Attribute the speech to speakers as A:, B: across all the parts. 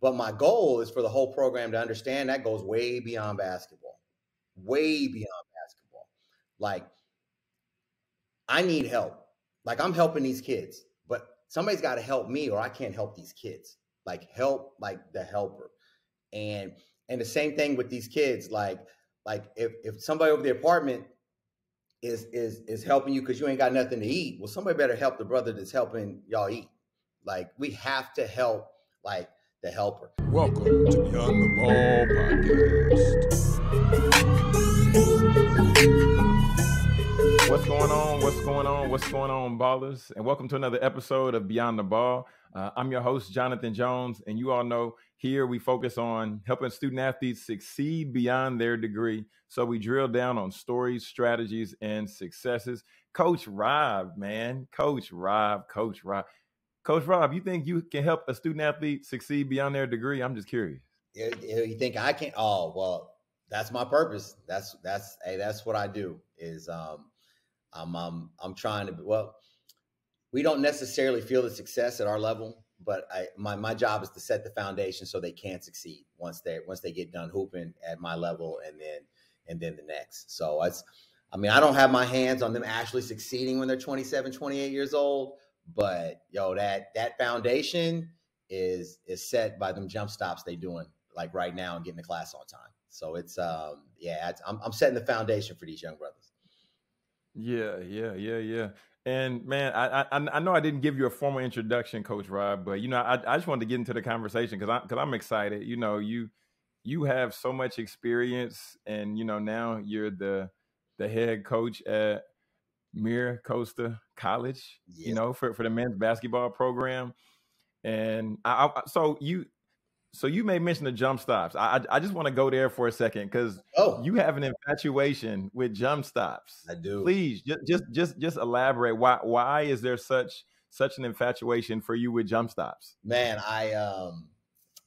A: But my goal is for the whole program to understand that goes way beyond basketball, way beyond basketball. Like, I need help. Like, I'm helping these kids, but somebody's got to help me, or I can't help these kids. Like, help, like the helper. And and the same thing with these kids. Like, like if if somebody over the apartment is is is helping you because you ain't got nothing to eat, well, somebody better help the brother that's helping y'all eat. Like, we have to help. Like the helper.
B: Welcome to Beyond the Ball podcast. What's going on? What's going on? What's going on, ballers? And welcome to another episode of Beyond the Ball. Uh, I'm your host, Jonathan Jones, and you all know here we focus on helping student athletes succeed beyond their degree. So we drill down on stories, strategies, and successes. Coach Rob, man, Coach Rob, Coach Rob. Coach Rob, you think you can help a student athlete succeed beyond their degree? I'm just curious.
A: You think I can? Oh, well, that's my purpose. That's that's hey, that's what I do. Is um, I'm I'm I'm trying to. Well, we don't necessarily feel the success at our level, but I my my job is to set the foundation so they can succeed once they once they get done hooping at my level, and then and then the next. So it's. I mean, I don't have my hands on them actually succeeding when they're 27, 28 years old, but yo, that that foundation is is set by them jump stops they doing like right now and getting the class on time. So it's um yeah, it's, I'm I'm setting the foundation for these young brothers.
B: Yeah, yeah, yeah, yeah. And man, I, I I know I didn't give you a formal introduction, Coach Rob, but you know I, I just wanted to get into the conversation because I because I'm excited. You know you you have so much experience, and you know now you're the the head coach at MiraCosta College, yeah. you know, for, for the men's basketball program. And I, I, so you so you may mention the jump stops. I I just want to go there for a second because oh. you have an infatuation with jump stops.
A: I do.
B: Please just just just just elaborate. Why why is there such such an infatuation for you with jump stops?
A: Man, I um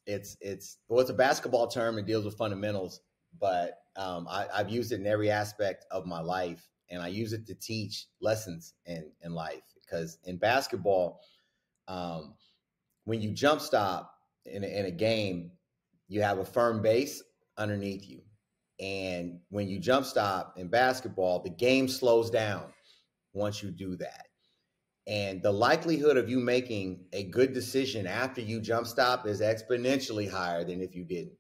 A: it's it's well it's a basketball term. It deals with fundamentals, but um I, I've used it in every aspect of my life and I use it to teach lessons in in life. Because in basketball, um, when you jump stop in a, in a game, you have a firm base underneath you, and when you jump stop in basketball, the game slows down once you do that. And the likelihood of you making a good decision after you jump stop is exponentially higher than if you didn't.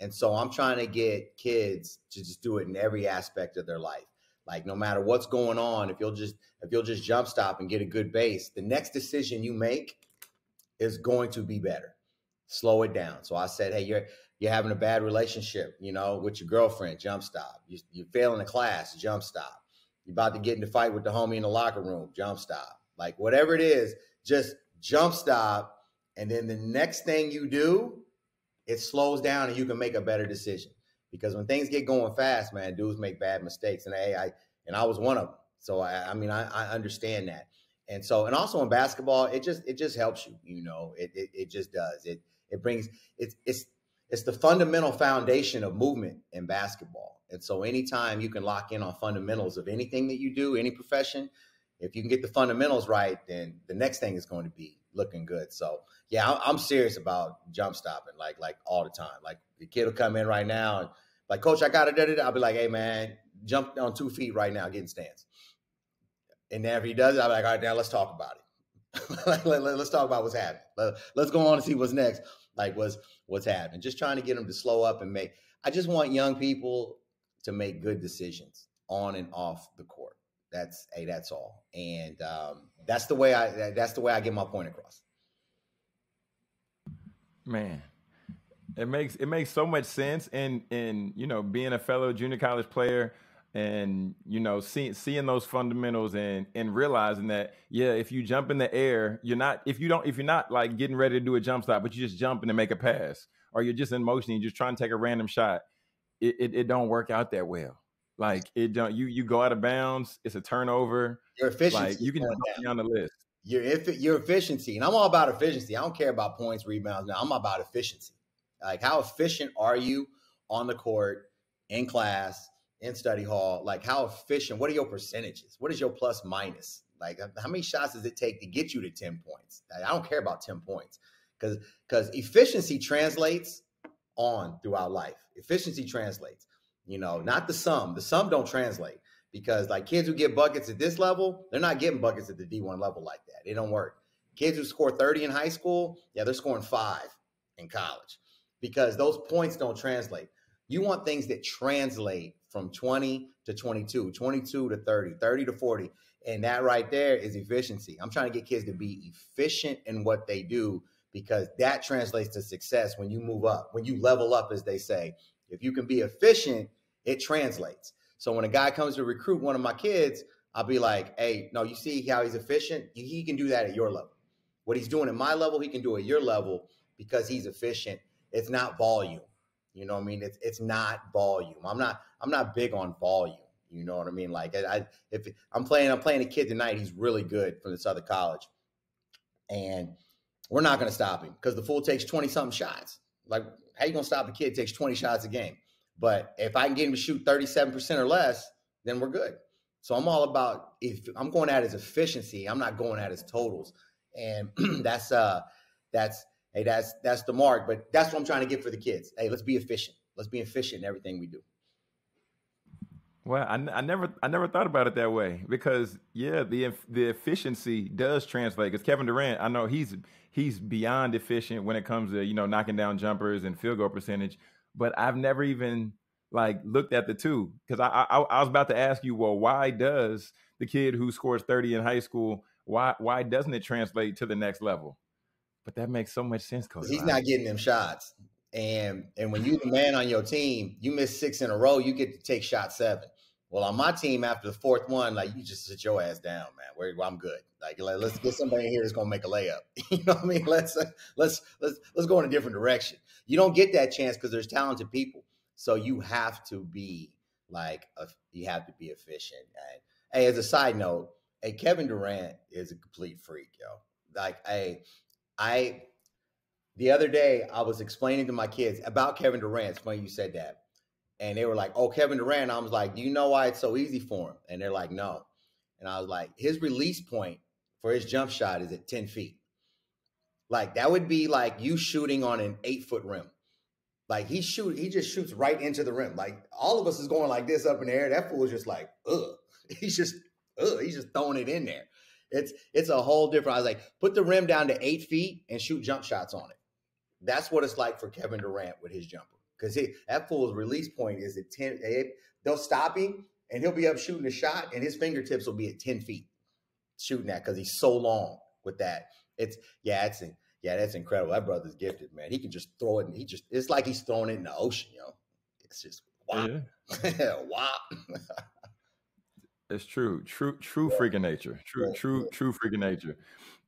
A: And so I'm trying to get kids to just do it in every aspect of their life. Like no matter what's going on, if you'll just if you'll just jump stop and get a good base, the next decision you make is going to be better. Slow it down. So I said, hey, you're you're having a bad relationship, you know, with your girlfriend, jump stop. You, you're failing a class, jump stop. You're about to get in a fight with the homie in the locker room, jump stop. Like whatever it is, just jump stop. And then the next thing you do, it slows down and you can make a better decision because when things get going fast, man, dudes make bad mistakes, and hey, I and I was one of them. So I, I mean, I, I understand that, and so and also in basketball, it just it just helps you. You know, it it, it just does. It it brings it's it's it's the fundamental foundation of movement in basketball. And so anytime you can lock in on fundamentals of anything that you do, any profession, if you can get the fundamentals right, then the next thing is going to be looking good. So yeah, I'm serious about jump stopping like like all the time. Like the kid will come in right now and like, coach, I gotta do it. I'll be like, hey, man, jump on two feet right now, getting stance. And then if he does it, I'm like, all right, now let's talk about it. let, us let, talk about what's happening. Let, us go on and see what's next. Like, what's what's happening? Just trying to get them to slow up and make. I just want young people to make good decisions on and off the court. That's hey, that's all. And um, that's the way I. That's the way I get my point across.
B: Man, it makes it makes so much sense, and and you know, being a fellow junior college player, and you know, seeing seeing those fundamentals, and and realizing that yeah, if you jump in the air, you're not if you don't if you're not like getting ready to do a jump stop, but you just jumping to make a pass, or you're just in motion, you're just trying to take a random shot, it it, it don't work out that well. Like it don't you you go out of bounds, it's a turnover.
A: Your efficiency,
B: like you can be on the list.
A: Your your efficiency, and I'm all about efficiency. I don't care about points, rebounds. Now I'm about efficiency. Like, how efficient are you on the court, in class, in study hall? Like, how efficient? What are your percentages? What is your plus minus? Like, how many shots does it take to get you to 10 points? I don't care about 10 points. because because efficiency translates on throughout life. Efficiency translates. You know, not the sum. The sum don't translate because like kids who get buckets at this level, they're not getting buckets at the D1 level like that. It don't work. Kids who score 30 in high school, yeah, they're scoring five in college because those points don't translate. You want things that translate from 20 to 22, 22 to 30, 30 to 40. And that right there is efficiency. I'm trying to get kids to be efficient in what they do because that translates to success when you move up, when you level up, as they say. If you can be efficient, it translates. So when a guy comes to recruit one of my kids, I'll be like, hey, no, you see how he's efficient? He can do that at your level. What he's doing at my level, he can do at your level because he's efficient. It's not volume. You know what I mean? It's it's not volume. I'm not I'm not big on volume. You know what I mean? Like I, if I'm playing I'm playing a kid tonight, he's really good from this other college, and we're not going to stop him because the fool takes 20 something shots. Like how you going to stop a kid takes 20 shots a game? But if I can get him to shoot 37% or less, then we're good. So I'm all about if I'm going at his efficiency, I'm not going at his totals. And that's uh that's hey, that's that's the mark. But that's what I'm trying to get for the kids. Hey, let's be efficient. Let's be efficient in everything we do.
B: Well, I, I never I never thought about it that way because yeah, the the efficiency does translate. Because Kevin Durant, I know he's he's beyond efficient when it comes to you know knocking down jumpers and field goal percentage. But I've never even like looked at the two because I, I I was about to ask you, well, why does the kid who scores thirty in high school why why doesn't it translate to the next level? But that makes so much sense, coach.
A: He's not getting them shots. And and when you're the man on your team, you miss six in a row, you get to take shot seven. Well, on my team, after the fourth one, like you just sit your ass down, man. Where I'm good. Like, like let's get somebody in here that's gonna make a layup. you know what I mean? Let's let's let's let's go in a different direction. You don't get that chance because there's talented people. So you have to be like a, you have to be efficient. And hey, as a side note, hey, Kevin Durant is a complete freak, yo. Like, hey, I the other day I was explaining to my kids about Kevin Durant. It's funny you said that. And they were like, Oh, Kevin Durant. I was like, Do you know why it's so easy for him? And they're like, No. And I was like, his release point for his jump shot is at 10 feet. Like that would be like you shooting on an eight foot rim. Like he shoot, he just shoots right into the rim. Like all of us is going like this up in the air. That fool is just like, ugh. He's just, ugh. He's just throwing it in there. It's it's a whole different. I was like, put the rim down to eight feet and shoot jump shots on it. That's what it's like for Kevin Durant with his jumper. Because he that fool's release point is at 10. They'll stop him and he'll be up shooting a shot, and his fingertips will be at 10 feet shooting that because he's so long with that. It's yeah, it's yeah, that's incredible. That brother's gifted, man. He can just throw it. And he just it's like he's throwing it in the ocean, yo. It's just wow, yeah. wow.
B: it's true, true, true yeah. freaking nature, true, yeah. true, true freaking nature.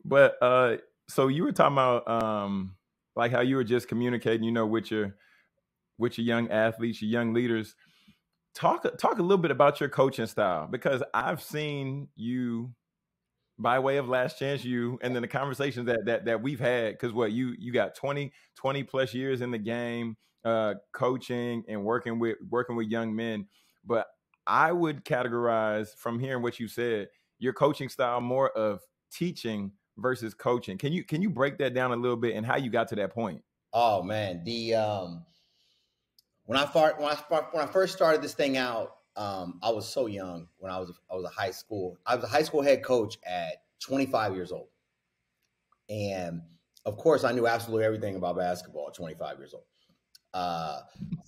B: But uh, so you were talking about um, like how you were just communicating, you know, with your with your young athletes, your young leaders. Talk talk a little bit about your coaching style because I've seen you by way of Last Chance U and then the conversations that that that we've had because what you you got 20 20 plus years in the game uh coaching and working with working with young men. But i would categorize from hearing what you said your coaching style more of teaching versus coaching. Can you can you break that down a little bit and how you got to that point?
A: Oh man. The um when i start when i when i first started this thing out um, I was so young when I was I was a high school. I was a high school head coach at 25 years old, and of course, I knew absolutely everything about basketball at 25 years old. Uh,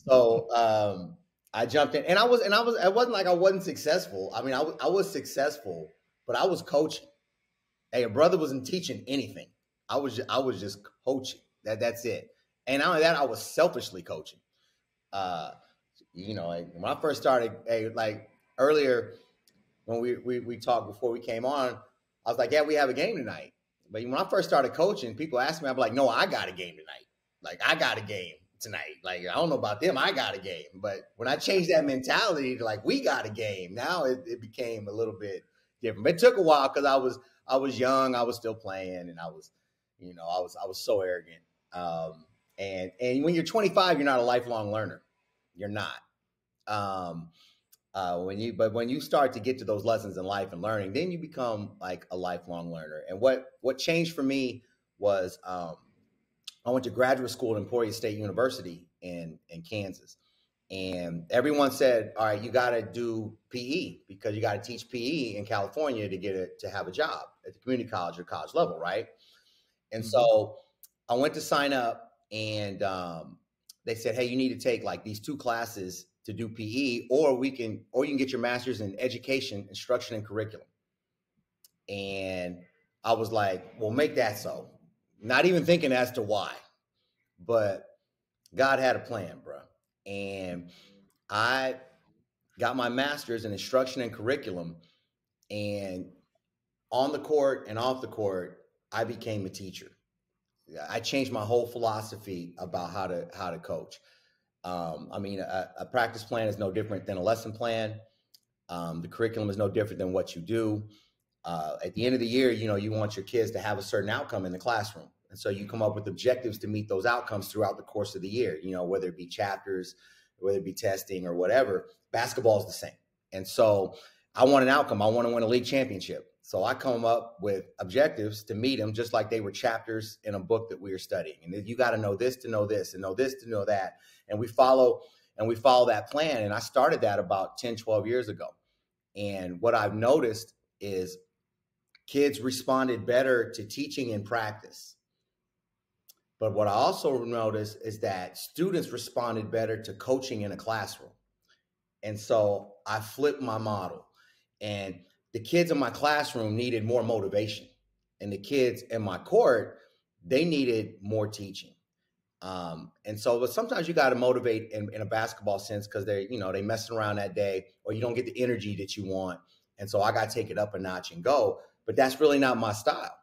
A: so um, I jumped in, and I was and I was. It wasn't like I wasn't successful. I mean, I was I was successful, but I was coaching. Hey, a brother wasn't teaching anything. I was I was just coaching. That that's it. And not only that, I was selfishly coaching. Uh, you know, like when I first started, hey, like earlier when we, we we talked before we came on, I was like, yeah, we have a game tonight. But when I first started coaching, people asked me, I'm like, no, I got a game tonight. Like I got a game tonight. Like I don't know about them, I got a game. But when I changed that mentality to like we got a game, now it, it became a little bit different. But it took a while because I was I was young, I was still playing, and I was, you know, I was I was so arrogant. Um, and and when you're 25, you're not a lifelong learner. You're not. Um, uh, when you but when you start to get to those lessons in life and learning, then you become like a lifelong learner. And what what changed for me was um, I went to graduate school at Emporia State University in in Kansas, and everyone said, "All right, you got to do PE because you got to teach PE in California to get it to have a job at the community college or college level, right?" And mm-hmm. so I went to sign up, and um, they said, "Hey, you need to take like these two classes to do PE, or we can, or you can get your master's in education, instruction, and curriculum." And I was like, "Well, make that so." Not even thinking as to why, but God had a plan, bro and I got my master's in instruction and curriculum. And on the court and off the court, I became a teacher. I changed my whole philosophy about how to how to coach. Um, I mean, a, a, practice plan is no different than a lesson plan. Um, the curriculum is no different than what you do. Uh, at the end of the year, you know, you want your kids to have a certain outcome in the classroom. And so you come up with objectives to meet those outcomes throughout the course of the year, you know, whether it be chapters, whether it be testing or whatever. Basketball is the same. And so I want an outcome. I want to win a league championship. So I come up with objectives to meet them just like they were chapters in a book that we are studying. And you got to know this to know this and know this to know that. And we follow and we follow that plan. And I started that about 10, 12 years ago. And what I've noticed is kids responded better to teaching in practice but what I also noticed is that students responded better to coaching in a classroom. And so I flipped my model. And the kids in my classroom needed more motivation. And the kids in my court, they needed more teaching. Um, and so, but sometimes you got to motivate in, in, a basketball sense because they, you know, they messing around that day, or you don't get the energy that you want. And so I got to take it up a notch and go. But that's really not my style.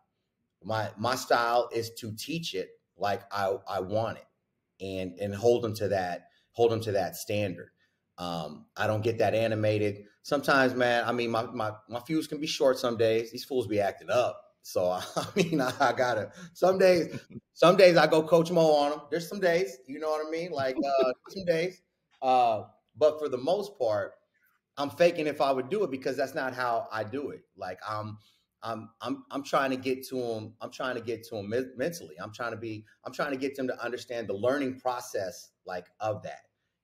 A: My my style is to teach it like I I want it, and and hold them to that hold them to that standard. Um, I don't get that animated. Sometimes, man, I mean, my, my, my fuse can be short some days. These fools be acting up. So, I mean, I, I gotta, some days, some days I go coach Mo on them. There's some days, you know what I mean? Like, uh, some days. Uh, but for the most part, I'm faking if I would do it because that's not how I do it. Like, I'm, I'm I'm I'm trying to get to them. I'm trying to get to them mentally. I'm trying to be. I'm trying to get them to understand the learning process like of that.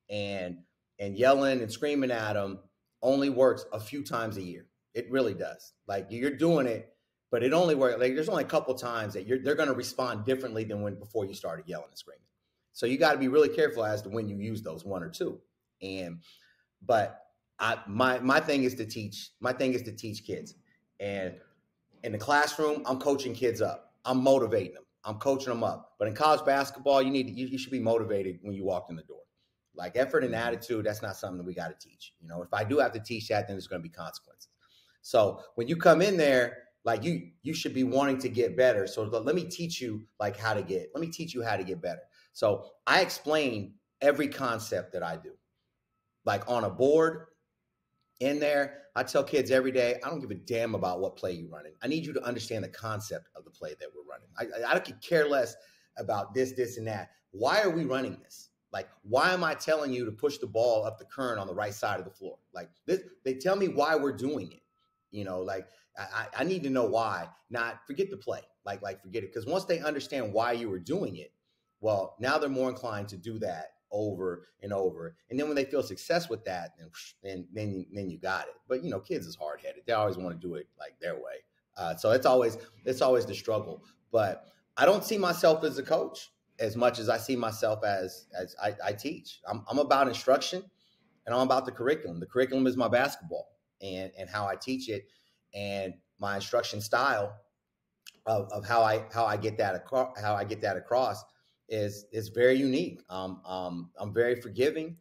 A: And and yelling and screaming at them only works a few times a year. It really does. Like you're doing it, but it only works. Like there's only a couple times that you're they're going to respond differently than when before you started yelling and screaming. So you got to be really careful as to when you use those one or two. And but I my my thing is to teach. My thing is to teach kids and in the classroom, I'm coaching kids up. I'm motivating them. I'm coaching them up. But in college basketball, you need to, you, you should be motivated when you walk in the door. Like effort and mm-hmm. attitude, that's not something that we got to teach. You know, if I do have to teach that, then there's going to be consequences. So when you come in there, like you, you should be wanting to get better. So let me teach you like how to get. Let me teach you how to get better. So I explain every concept that I do, like on a board, in there. I tell kids every day, I don't give a damn about what play you're running. I need you to understand the concept of the play that we're running. I, I, I could care less about this, this, and that. Why are we running this? Like, why am I telling you to push the ball up the current on the right side of the floor? Like, this, they tell me why we're doing it. You know, like I, I need to know why. Not forget the play. Like, like forget it. Because once they understand why you were doing it, well, now they're more inclined to do that over and over. And then when they feel success with that, then then then, then you got it. But you know, kids is hard headed. They always want to do it like their way. Uh, so it's always it's always the struggle. But I don't see myself as a coach as much as I see myself as as I, I teach. I'm, I'm about instruction and I'm about the curriculum. The curriculum is my basketball and and how I teach it and my instruction style of, of how I how I get that across how I get that across is is very unique. Um, um, I'm very forgiving.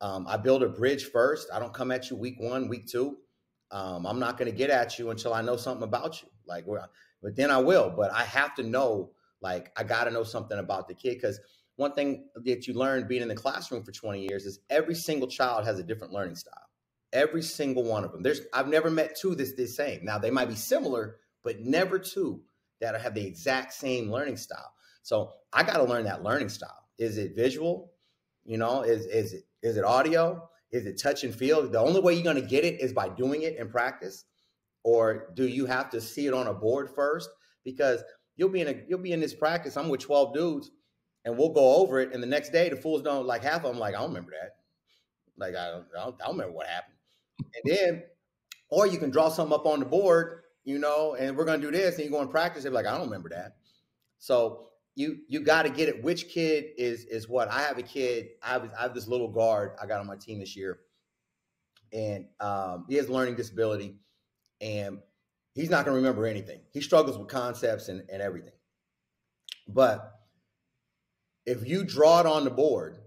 A: Um, I build a bridge first. I don't come at you week one, week two. Um, I'm not going to get at you until I know something about you. Like, but then I will. But I have to know. Like, I got to know something about the kid because one thing that you learn being in the classroom for 20 years is every single child has a different learning style. Every single one of them. There's I've never met two that's the same. Now they might be similar, but never two that have the exact same learning style. So I got to learn that learning style. Is it visual? You know, is is it is it audio? Is it touch and feel? The only way you're going to get it is by doing it in practice, or do you have to see it on a board first? Because you'll be in a you'll be in this practice. I'm with 12 dudes, and we'll go over it. And the next day, the fools don't like half of them. Like I don't remember that. Like I don't, I don't, I don't remember what happened. And then, or you can draw something up on the board, you know, and we're gonna do this, and you go and practice it. Like I don't remember that. So you you got to get it. Which kid is is what? I have a kid. I have I have this little guard I got on my team this year, and um, he has learning disability, and he's not going to remember anything. He struggles with concepts and, and everything. But if you draw it on the board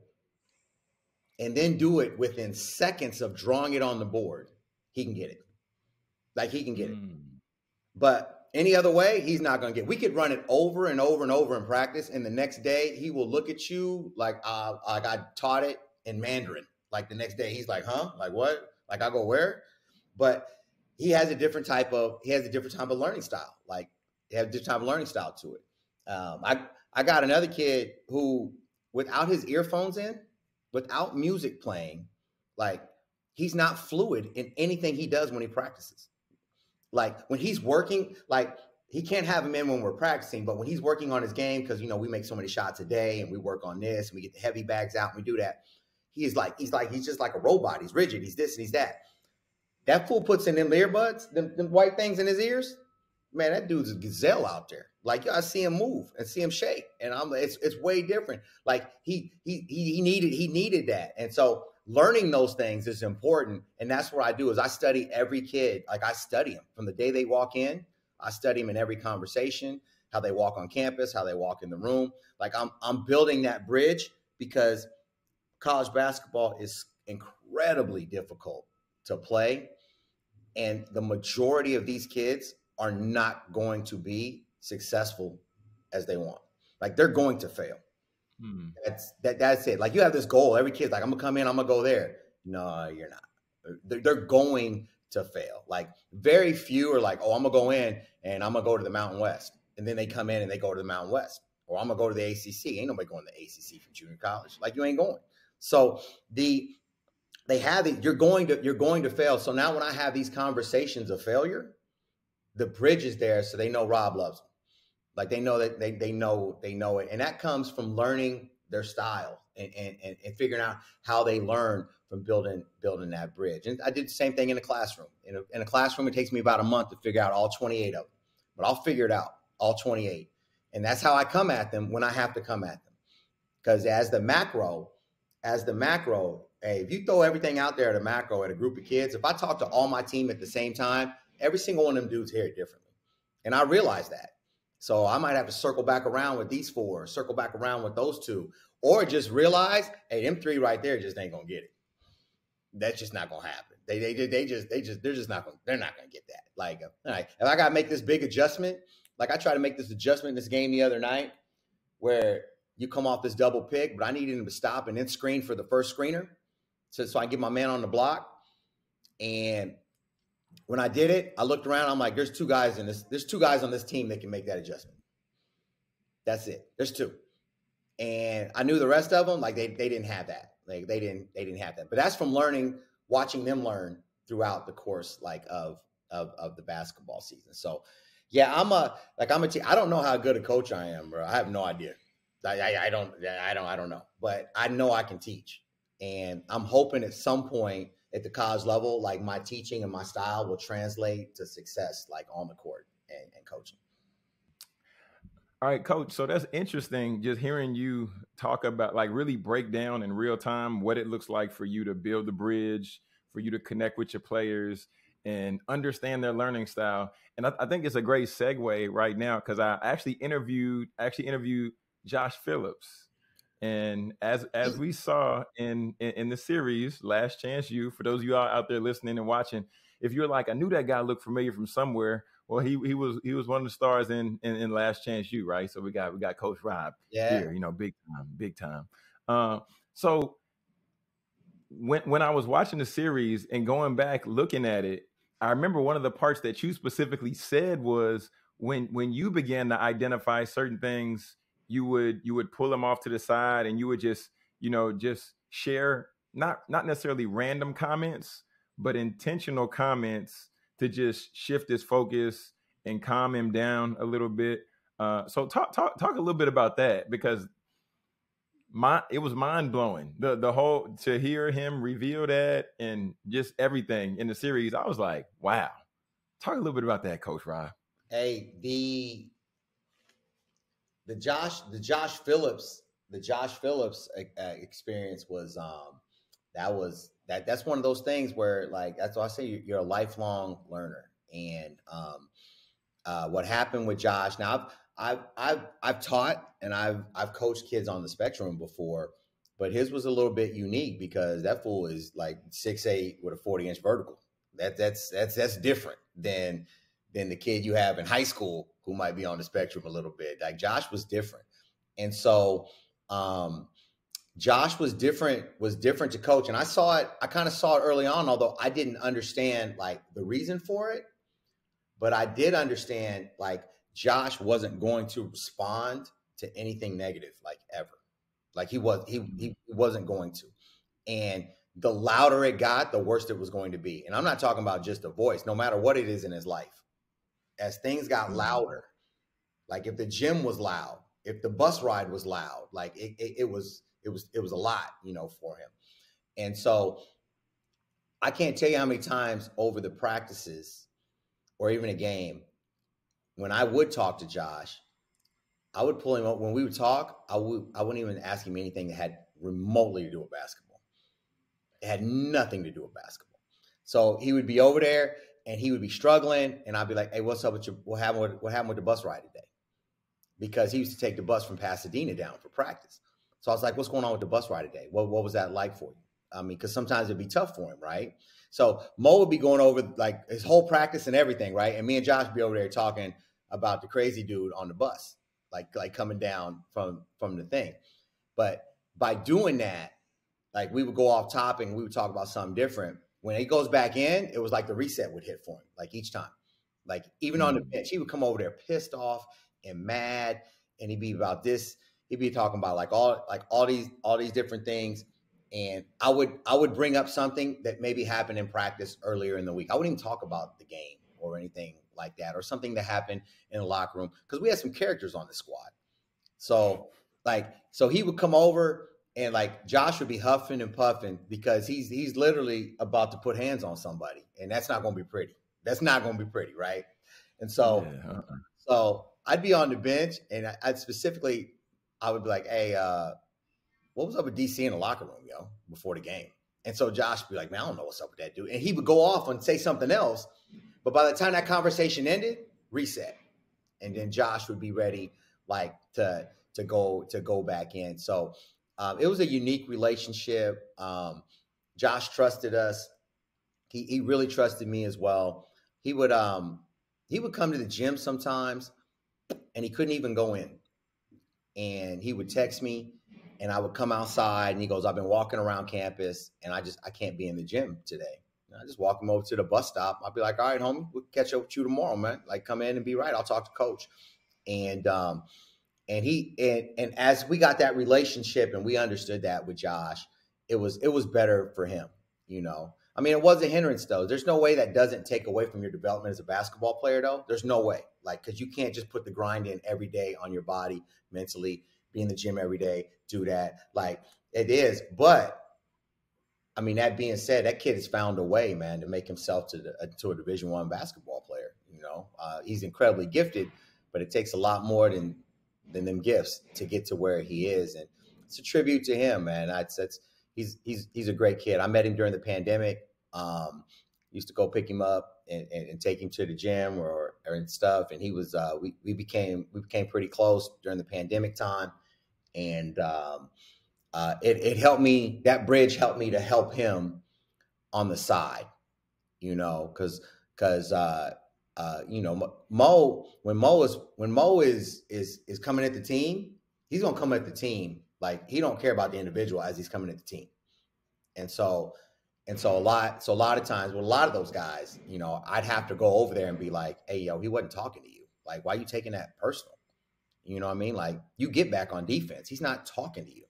A: and then do it within seconds of drawing it on the board, he can get it. Like he can get mm. it. Hmm. But any other way, he's not going to get. It. We could run it over and over and over in practice, and the next day he will look at you like, uh, like I taught it in Mandarin. Like the next day, he's like, "Huh? Like what? Like I go where?" But he has a different type of he has a different type of learning style. Like he has a different type of learning style to it. Um, I I got another kid who, without his earphones in, without music playing, like he's not fluid in anything he does when he practices. Like when he's working, like he can't have him in when we're practicing, but when he's working on his game, because you know we make so many shots a day and we work on this and we get the heavy bags out and we do that. He is like he's like he's just like a robot. He's rigid. He's this and he's that. That fool puts in them earbuds, them, them white things in his ears. Man, that dude's a gazelle out there. Like I see him move and see him shake, and I'm it's it's way different. Like he he he needed he needed that, and so learning those things is important. And that's what I do is I study every kid. Like I study them from the day they walk in. I study them in every conversation, how they walk on campus, how they walk in the room. Like I'm I'm building that bridge because college basketball is incredibly difficult to play, and the majority of these kids are not going to be successful as they want. Like they're going to fail. Hmm. That's that. That's it. Like you have this goal. Every kid's like, I'm gonna come in. I'm gonna go there. No, you're not. They're, they're going to fail. Like very few are like, oh, I'm gonna go in and I'm gonna go to the Mountain West, and then they come in and they go to the Mountain West, or I'm gonna go to the ACC. Ain't nobody going to the ACC from junior college. Like you ain't going. So the they have it. You're going to you're going to fail. So now when I have these conversations of failure, the bridge is there, so they know Rob loves them. Like they know that they they know they know it, and that comes from learning their style and and and, figuring out how they learn from building building that bridge. And I did the same thing in the classroom. In a, in a classroom, it takes me about a month to figure out all 28 of them, but I'll figure it out all 28, and that's how I come at them when I have to come at them. Because as the macro, as the macro, hey, if you throw everything out there at a macro at a group of kids, if I talk to all my team at the same time, every single one of them dudes hear it differently, and I realize that. So I might have to circle back around with these four, circle back around with those two, or just realize, hey, them three right there just ain't gonna get it. That's just not gonna happen. They they they just they just they're just not gonna they're not gonna get that. Like, uh, all right, if I gotta make this big adjustment, like I tried to make this adjustment in this game the other night, where you come off this double pick, but I needed him to stop and then screen for the first screener, so so I get my man on the block, and when I did it, I looked around. I'm like, there's two guys in this. There's two guys on this team that can make that adjustment. That's it. There's two, and I knew the rest of them. Like they they didn't have that. Like they didn't they didn't have that. But that's from learning, watching them learn throughout the course, like of of of the basketball season. So, yeah, I'm a like I'm a. Te- I don't know how good a coach I am, bro. I have no idea. I, I, I don't I don't I don't know, but I know I can teach, and I'm hoping at some point at the college level, like my teaching and my style will translate to success, like on the court and, and coaching.
B: All right, coach. So that's interesting just hearing you talk about like really break down in real time what it looks like for you to build the bridge, for you to connect with your players and understand their learning style. And I, I think it's a great segue right now because I actually interviewed actually interviewed Josh Phillips and as as we saw in, in, in the series, Last Chance U, for those of you out there listening and watching, if you're like, I knew that guy looked familiar from somewhere. Well, he he was he was one of the stars in, in, in Last Chance U, right? So we got we got Coach Rob yeah. here, you know, big time, big time. Uh, so when when I was watching the series and going back looking at it, I remember one of the parts that you specifically said was when when you began to identify certain things you would you would pull them off to the side and you would just you know just share not not necessarily random comments but intentional comments to just shift his focus and calm him down a little bit uh, so talk talk talk a little bit about that because my it was mind blowing. The the whole to hear him reveal that and just everything in the series, I was like, wow. Talk a little bit about that, Coach Rob.
A: Hey, the the Josh the Josh Phillips the Josh Phillips uh, experience was um that was that that's one of those things where like that's why I say you're a lifelong learner. And um uh what happened with Josh now I've I've I've, I've taught and I've I've coached kids on the spectrum before but his was a little bit unique because that fool is like six eight with a 40 inch vertical. That that's that's that's different than than the kid you have in high school who might be on the spectrum a little bit. Like Josh was different. And so um Josh was different was different to coach. And I saw it I kind of saw it early on although I didn't understand like the reason for it. But I did understand like Josh wasn't going to respond to anything negative like ever. Like he was he he wasn't going to. And the louder it got the worse it was going to be. And I'm not talking about just a voice. No matter what it is in his life as things got mm-hmm. louder, like if the gym was loud, if the bus ride was loud, like it, it, it was it was it was a lot, you know, for him. And so I can't tell you how many times over the practices or even a game when I would talk to Josh, I would pull him up when we would talk. I would I wouldn't even ask him anything that had remotely to do with basketball. It had nothing to do with basketball. So he would be over there and he would be struggling, and I'd be like, "Hey, what's up with your what happened with what happened with the bus ride today?" Because he used to take the bus from Pasadena down for practice. So I was like, "What's going on with the bus ride today? What what was that like for you?" I mean, because sometimes it'd be tough for him, right? So Mo would be going over like his whole practice and everything, right? And me and Josh would be over there talking about the crazy dude on the bus, like like coming down from from the thing. But by doing that, like we would go off topic and we would talk about something different when he goes back in, it was like the reset would hit for him, like each time. Like even mm-hmm. on the mm. bench, he would come over there pissed off and mad, and he'd be about this. He'd be talking about like all like all these all these different things. And I would I would bring up something that maybe happened in practice earlier in the week. I wouldn't even talk about the game or anything like that, or something that happened in the locker room because we had some characters on the squad. So like so he would come over and like Josh would be huffing and puffing because he's he's literally about to put hands on somebody, and that's not going to be pretty. That's not going to be pretty, right? And so, yeah. Uh-uh. so I'd be on the bench, and I'd specifically, I would be like, "Hey, uh, what was up with DC in the locker room, yo, before the game?" And so Josh would be like, "Man, I don't know what's up with that dude," and he would go off and say something else. But by the time that conversation ended, reset, and then Josh would be ready, like to to go to go back in. So um, it was a unique relationship. Um, Josh trusted us. He, he really trusted me as well. He would um, he would come to the gym sometimes, and he couldn't even go in. And he would text me, and I would come outside, and he goes, "I've been walking around campus, and I just I can't be in the gym today." And I just walk him over to the bus stop. I'll be like, "All right, homie, we'll catch up with you tomorrow, man. Like, come in and be right. I'll talk to coach." And um, and he and and as we got that relationship and we understood that with Josh, it was it was better for him, you know. I mean, it was a hindrance though. There's no way that doesn't take away from your development as a basketball player though. There's no way. Like cuz you can't just put the grind in every day on your body mentally, be in the gym every day, do that. Like it is, but I mean, that being said, that kid has found a way, man, to make himself to the, to a Division One basketball player. You know, uh, he's incredibly gifted, but it takes a lot more than than them gifts to get to where he is. And it's a tribute to him, man. That's that's he's he's he's a great kid. I met him during the pandemic. Um, used to go pick him up and, and, and, take him to the gym or, or and stuff. And he was uh, we we became we became pretty close during the pandemic time, and um, uh, it it helped me. That bridge helped me to help him on the side, you know, because because uh, uh, you know, Mo when Mo is when Mo is is is coming at the team, he's gonna come at the team like he don't care about the individual as he's coming at the team, and so and so a lot so a lot of times with a lot of those guys, you know, I'd have to go over there and be like, hey yo, he wasn't talking to you. Like, why are you taking that personal? You know what I mean? Like, you get back on defense. He's not talking to you.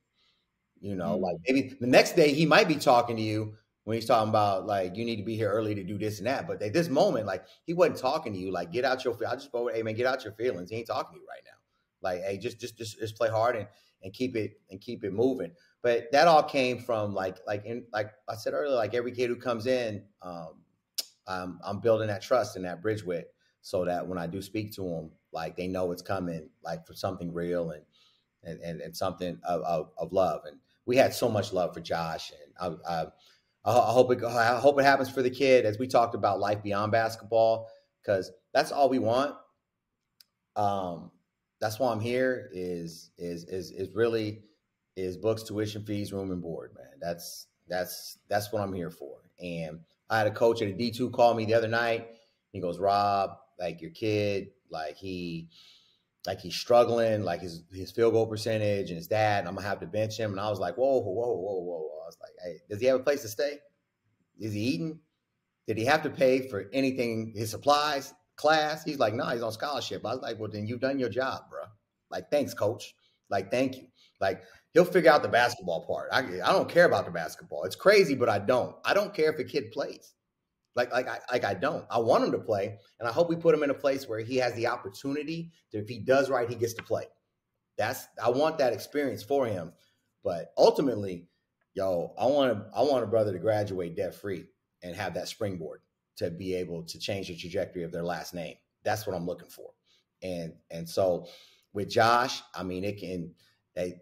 A: You know, mm-hmm. like maybe the next day he might be talking to you, when he's talking about like you need to be here early to do this and that. But at this moment, like he wasn't talking to you. Like get out your. I just go, hey man, get out your feelings. He ain't talking to you right now. Like hey, just just just just play hard and and keep it and keep it moving. But that all came from like like in like I said earlier, like every kid who comes in, um, I'm, I'm building that trust and that bridge with, so that when I do speak to them, like they know it's coming, like for something real and and and, and something of, of, of love. And we had so much love for Josh, and I, I I hope it I hope it happens for the kid as we talked about life beyond basketball because that's all we want. Um, that's why I'm here is is is is really is books, tuition, fees, room and board, man. That's that's that's what I'm here for. And I had a coach at a D2 call me the other night. He goes, Rob, like your kid, like he like he's struggling, like his his field goal percentage and his dad, and I'm gonna have to bench him. And I was like, whoa, whoa, whoa, whoa. I was like, hey, does he have a place to stay? Is he eating? Did he have to pay for anything, his supplies, class? He's like, nah, he's on scholarship. I was like, well, then you've done your job, bro. Like, thanks, coach. Like, thank you. Like, he'll figure out the basketball part. I, I don't care about the basketball. It's crazy, but I don't. I don't care if a kid plays. Like, like, I, like I don't. I want him to play, and I hope we put him in a place where he has the opportunity to, if he does right, he gets to play. That's I want that experience for him. But ultimately, yo, I want a, I want a brother to graduate debt free and have that springboard to be able to change the trajectory of their last name. That's what I'm looking for. And and so with Josh, I mean, it can they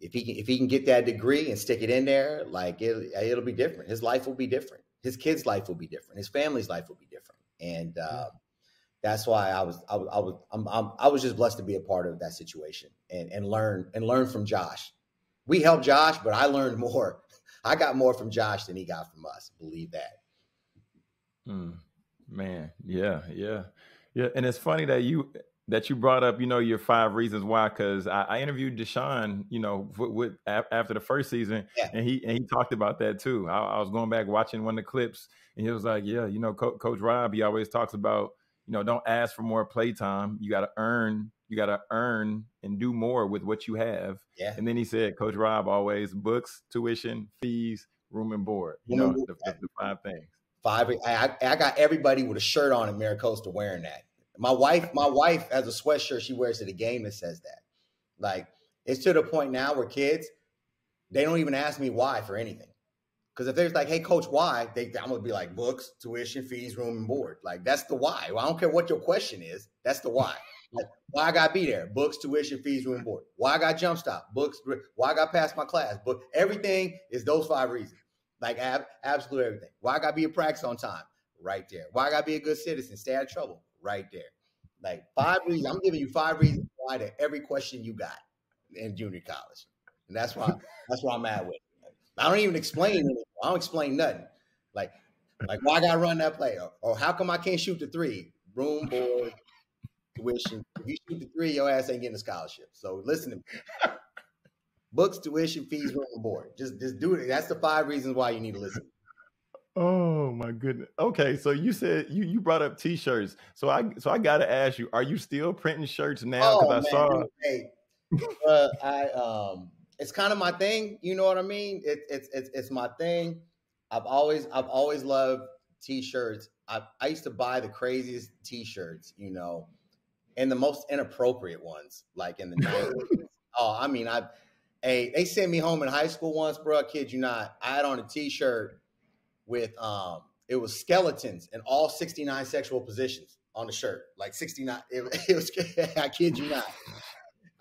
A: if he can if he can get that degree and stick it in there, like it it'll be different. His life will be different. His kid's life will be different. His family's life will be different. And uh, that's why I was I was I was I'm, I'm, I was just blessed to be a part of that situation and and learn and learn from Josh. We helped Josh, but I learned more. I got more from Josh than he got from us. Believe that.
B: Mm, man, yeah, yeah, yeah. And it's funny that you that you brought up, you know, your five reasons why. Because I, I, interviewed Deshaun, you know, with, with, after the first season, yeah. and he and he talked about that too. I, I, was going back watching one of the clips, and he was like, "Yeah, you know, Co- Coach Rob, he always talks about, you know, don't ask for more play time. You got to earn. You got to earn and do more with what you have."
A: Yeah.
B: And then he said, Coach Rob always books, tuition, fees, room and board. You know, the, the, the five things.
A: Five. I, I got everybody with a shirt on in MiraCosta wearing that. My wife, my wife has a sweatshirt she wears to the game that says that. Like it's to the point now where kids, they don't even ask me why for anything. Because if there's like, hey, coach, why? They, I'm gonna be like, books, tuition, fees, room and board. Like that's the why. Well, I don't care what your question is. That's the why. Like, why I gotta be there? Books, tuition, fees, room and board. Why I got jump stop? Books. Why I got pass my class? Book. Everything is those five reasons. Like ab- absolute everything. Why I gotta be a practice on time? Right there. Why I gotta be a good citizen? Stay out of trouble? Right there. Like five reasons. I'm giving you five reasons why to every question you got in junior college, and that's why that's why I'm at with. I don't even explain anything. I don't explain nothing. Like like why I gotta run that play, or, or how come I can't shoot the three? Room board, tuition. If you shoot the three, your ass ain't getting a scholarship. So listen to me books, tuition, fees, room and board. Just just do it. That's the five reasons why you need to listen.
B: Oh my goodness. Okay, so you said you you brought up t-shirts. So I so I got to ask you, are you still printing shirts now
A: cuz oh, I saw hey, uh, I um it's kind of my thing, you know what I mean? It, it's it's it's my thing. I've always I've always loved t-shirts. I I used to buy the craziest t-shirts, you know, and the most inappropriate ones like in the 90s. oh, I mean, I Hey, they sent me home in high school once, bro. I kid you not. I had on a T-shirt with um, it was skeletons in all 69 sexual positions on the shirt, like 69. It, it was. I kid you not.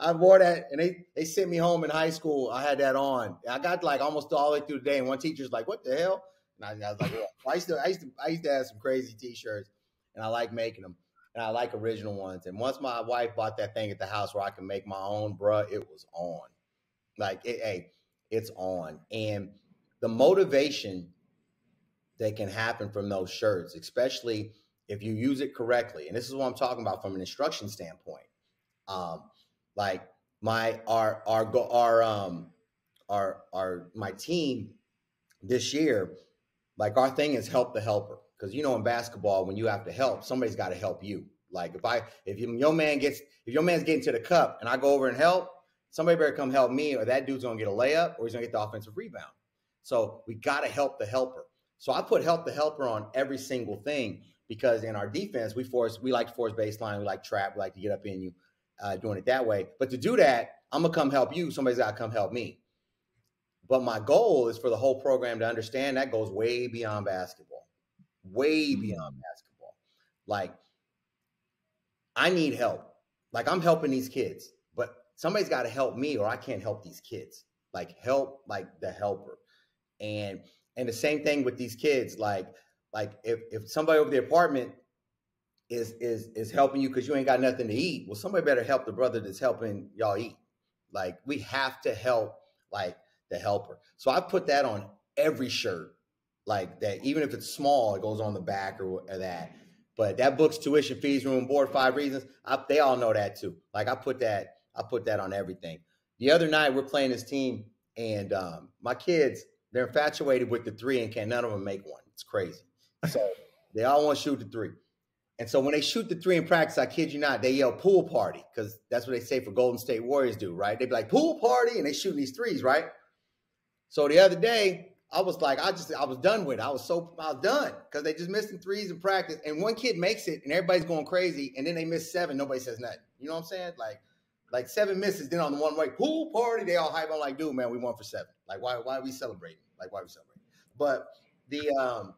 A: I wore that, and they they sent me home in high school. I had that on. I got like almost all the way through the day, and one teacher's like, "What the hell?" And I, I was like, well, I used to, I used to, I used to have some crazy T-shirts, and I like making them, and I like original ones. And once my wife bought that thing at the house where I can make my own, bruh, it was on. Like, it, hey, it's on. And the motivation that can happen from those shirts, especially if you use it correctly. And this is what I'm talking about from an instruction standpoint. Um, like my our our our um our our my team this year, like our thing is help the helper. Because you know in basketball, when you have to help, somebody's got to help you. Like if I if your man gets if your man's getting to the cup and I go over and help, somebody better come help me, or that dude's gonna get a layup, or he's gonna get the offensive rebound. So we got to help the helper. So I put help the helper on every single thing because in our defense we force we like to force baseline, we like trap, we like to get up in you. uh, doing it that way. But to do that, I'm gonna come help you. Somebody's got to come help me. But my goal is for the whole program to understand that goes way beyond basketball, way mm-hmm. beyond basketball. Like, I need help. Like, I'm helping these kids, but somebody's got to help me, or I can't help these kids. Like, help, like the helper. And and the same thing with these kids. Like, like if if somebody over the apartment is is is helping you because you ain't got nothing to eat, well, somebody better help the brother that's helping y'all eat. Like, we have to help. Like the helper. So I put that on every shirt, like that. Even if it's small, it goes on the back or, or that. But that book's tuition fees, room board, five reasons. I, they all know that too. Like I put that, I put that on everything. The other night we're playing this team, and um, my kids they're infatuated with the three, and can't none of them make one. It's crazy. So they all want to shoot the three. And so when they shoot the three in practice, I kid you not, they yell pool party because that's what they say for Golden State Warriors do, right? They'd be like pool party and they shooting these threes, right? So the other day, I was like, I just, I was done with it. I was so, I was done because they just missing threes in practice. And one kid makes it and everybody's going crazy. And then they miss seven. Nobody says nothing. You know what I'm saying? Like, like seven misses. Then on the one way pool party, they all hype on like, dude, man, we won for seven. Like, why, why are we celebrating? Like, why are we celebrating? But the, um,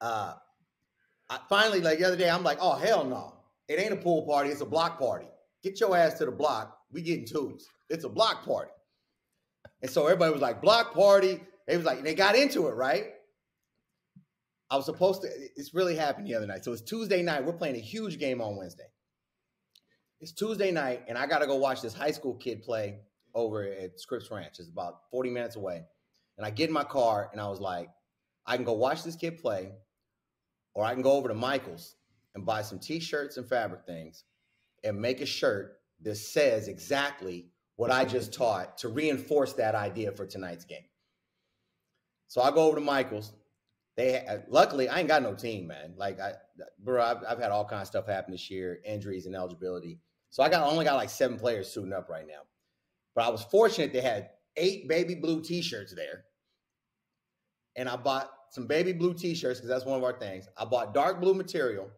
A: uh, I finally, like the other day, I'm like, oh, hell no. It ain't a pool party. It's a block party. Get your ass to the block. We getting twos. It's a block party. And so everybody was like, block party. They was like, they got into it, right? I was supposed to, it's really happened the other night. So it's Tuesday night. We're playing a huge game on Wednesday. It's Tuesday night, and I got to go watch this high school kid play over at Scripps Ranch. It's about 40 minutes away. And I get in my car, and I was like, I can go watch this kid play, or I can go over to Michael's and buy some t shirts and fabric things and make a shirt that says exactly what I just taught to reinforce that idea for tonight's game. So I go over to Michael's. They uh, luckily I ain't got no team, man. Like I, bro, I've, I've had all kinds of stuff happen this year, injuries and eligibility. So I got only got like seven players suiting up right now. But I was fortunate they had eight baby blue T-shirts there, and I bought some baby blue T-shirts because that's one of our things. I bought dark blue material.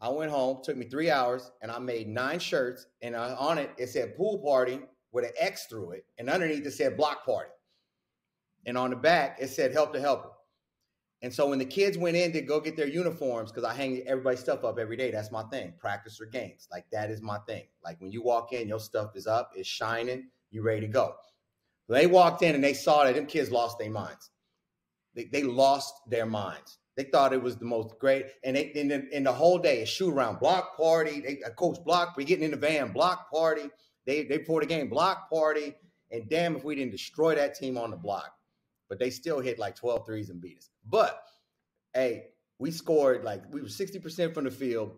A: I went home, took me three hours, and I made nine shirts. And on it, it said pool party with an X through it, and underneath it said block party. And on the back, it said help the helper. And so when the kids went in to go get their uniforms, because I hang everybody's stuff up every day, that's my thing. Practice or games. Like that is my thing. Like when you walk in, your stuff is up, it's shining, you ready to go. They walked in and they saw that them kids lost their minds. They, they lost their minds. They thought it was the most great, and they in the, in the whole day, a shoot around block party. They coach block. We getting in the van block party. They they before the game block party, and damn if we didn't destroy that team on the block. But they still hit like 12 threes and beat us. But hey, we scored like we were 60% from the field.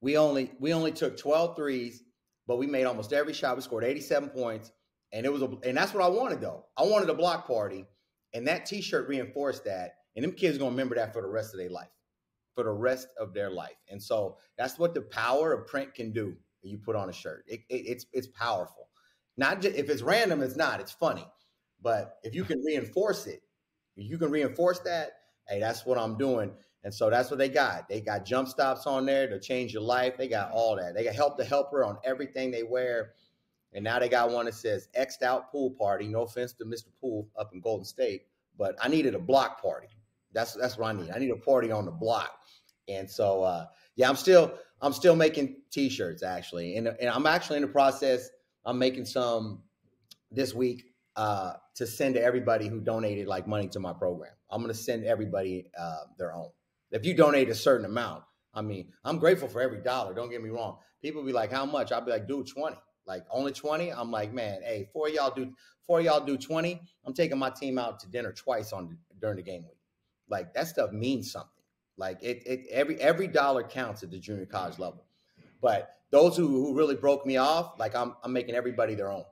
A: We only we only took 12 threes, but we made almost every shot. We scored 87 points. And it was a and that's what I wanted though. I wanted a block party. And that t-shirt reinforced that. And them kids are gonna remember that for the rest of their life. For the rest of their life. And so that's what the power of print can do you put on a shirt. It, it, it's it's powerful. Not just if it's random, it's not. It's funny, but if you can reinforce it, you can reinforce that. Hey, that's what I'm doing. And so that's what they got. They got jump stops on there to change your life. They got all that. They got help the helper on everything they wear. And now they got one that says X'd out pool party. No offense to Mr. Poole up in Golden State, but I needed a block party. That's that's what I need. I need a party on the block. And so uh, yeah, I'm still I'm still making t-shirts actually, and, and I'm actually in the process. I'm making some this week uh, to send to everybody who donated like money to my program. I'm going to send everybody uh, their own. If you donate a certain amount, I mean, I'm grateful for every dollar. Don't get me wrong. People be like, "How much?" I'll be like, "Dude, 20." Like only 20. I'm like, man, hey, four y'all do four y'all do 20. I'm taking my team out to dinner twice on during the game week. Like that stuff means something. Like it, it every every dollar counts at the junior college level. But those who, who really broke me off, like I'm I'm making everybody their own,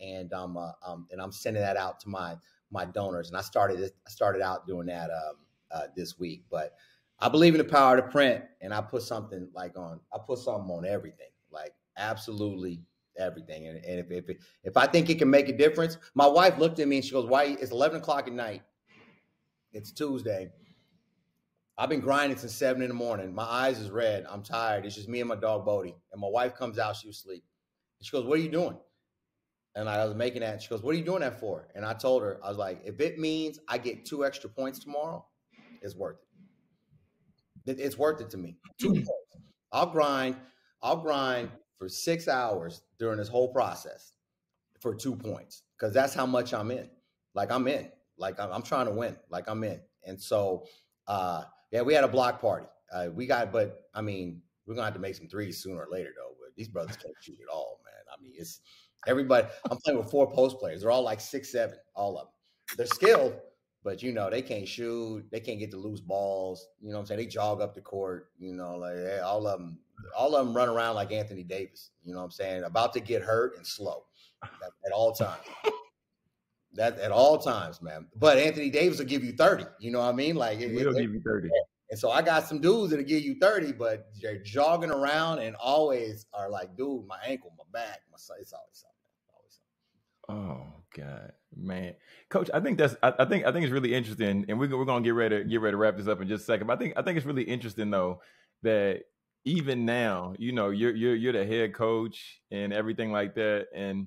A: and um, uh, um and I'm sending that out to my my donors. And I started I started out doing that um uh, this week, but I believe in the power to print, and I put something like on I put something on everything, like absolutely everything. And, and if if if I think it can make a difference, my wife looked at me and she goes, "Why? It's eleven o'clock at night. It's Tuesday." I've been grinding since seven in the morning. My eyes is red. I'm tired. It's just me and my dog Bodie. And my wife comes out. She was asleep. And she goes, "What are you doing?" And I was making that. She goes, "What are you doing that for?" And I told her, I was like, "If it means I get two extra points tomorrow, it's worth it. It's worth it to me. Two points. I'll grind. I'll grind for six hours during this whole process for two points because that's how much I'm in. Like I'm in. Like I'm, I'm trying to win. Like I'm in. And so, uh, yeah, we had a block party. Uh, we got, but I mean, we're gonna have to make some threes sooner or later, though. But these brothers can't shoot at all, man. I mean, it's everybody. I'm playing with four post players. They're all like six, seven, all of them. They're skilled, but you know they can't shoot. They can't get the loose balls. You know what I'm saying? They jog up the court. You know, like hey, all of them. All of them run around like Anthony Davis. You know what I'm saying? About to get hurt and slow at, at all times. that at all times, man. But Anthony Davis will give you 30. You know what I mean? Like
B: he'll give you 30.
A: And so I got some dudes that'll give you 30, but they're jogging around and always are like, dude, my ankle, my back, my it's always something.
B: Oh God, man, Coach, I think that's I, I, think I think it's really interesting, and we're we're gonna get ready to get ready to wrap this up in just a second. But I think I think it's really interesting though that even now, you know, you're you're you're the head coach and everything like that, and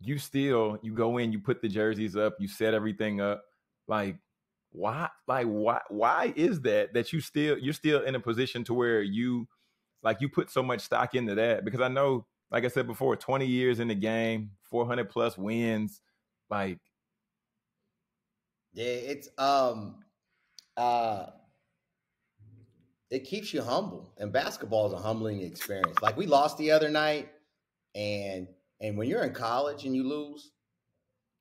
B: you still you go in, you put the jerseys up, you set everything up. Like, why? Like, why? Why is that that you still you're still in a position to where you like you put so much stock into that? Because I know like I said before, 20 years in the game, 400 plus wins. Like,
A: yeah, it's um, uh, it keeps you humble, and basketball is a humbling experience. Like we lost the other night, and and when you're in college and you lose,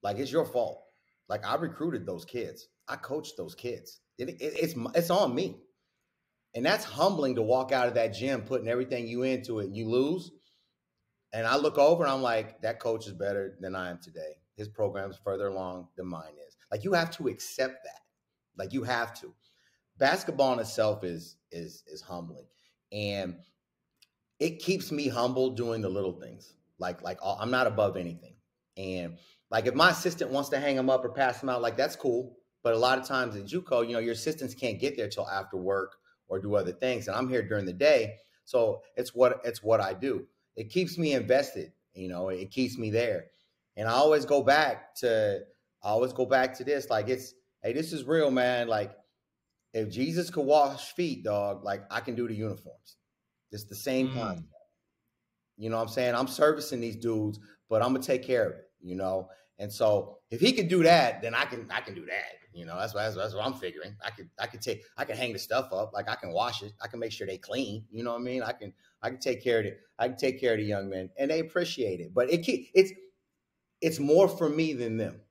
A: like it's your fault. Like I recruited those kids, I coached those kids. It, it, it's it's on me, and that's humbling to walk out of that gym putting everything you into it, and you lose and I look over and I'm like, that coach is better than I am today. His program is further along than mine is. Like you have to accept that. Like you have to. Basketball in itself is is is humbling, and it keeps me humble doing the little things. Like like uh, I'm not above anything, and like if my assistant wants to hang them up or pass them out, like that's cool. But a lot of times in JUCO, you know, your assistants can't get there till after work or do other things, and I'm here during the day, so it's what it's what I do it keeps me invested. You know, it keeps me there. And I always go back to I always go back to this. Like it's hey, this is real, man. Like if Jesus could wash feet, dog, like I can do the uniforms. It's the same mm. concept. You know what I'm saying? I'm servicing these dudes, but I'm gonna take care of it, you know. And so if he could do that, then I can I can do that. You know, that's what that's, that's what I'm figuring. I could I could take I can hang the stuff up, like I can wash it, I can make sure they clean. You know what I mean? I can I can take care of it. I can take care of the young men, and they appreciate it. But it it's it's more for me than them.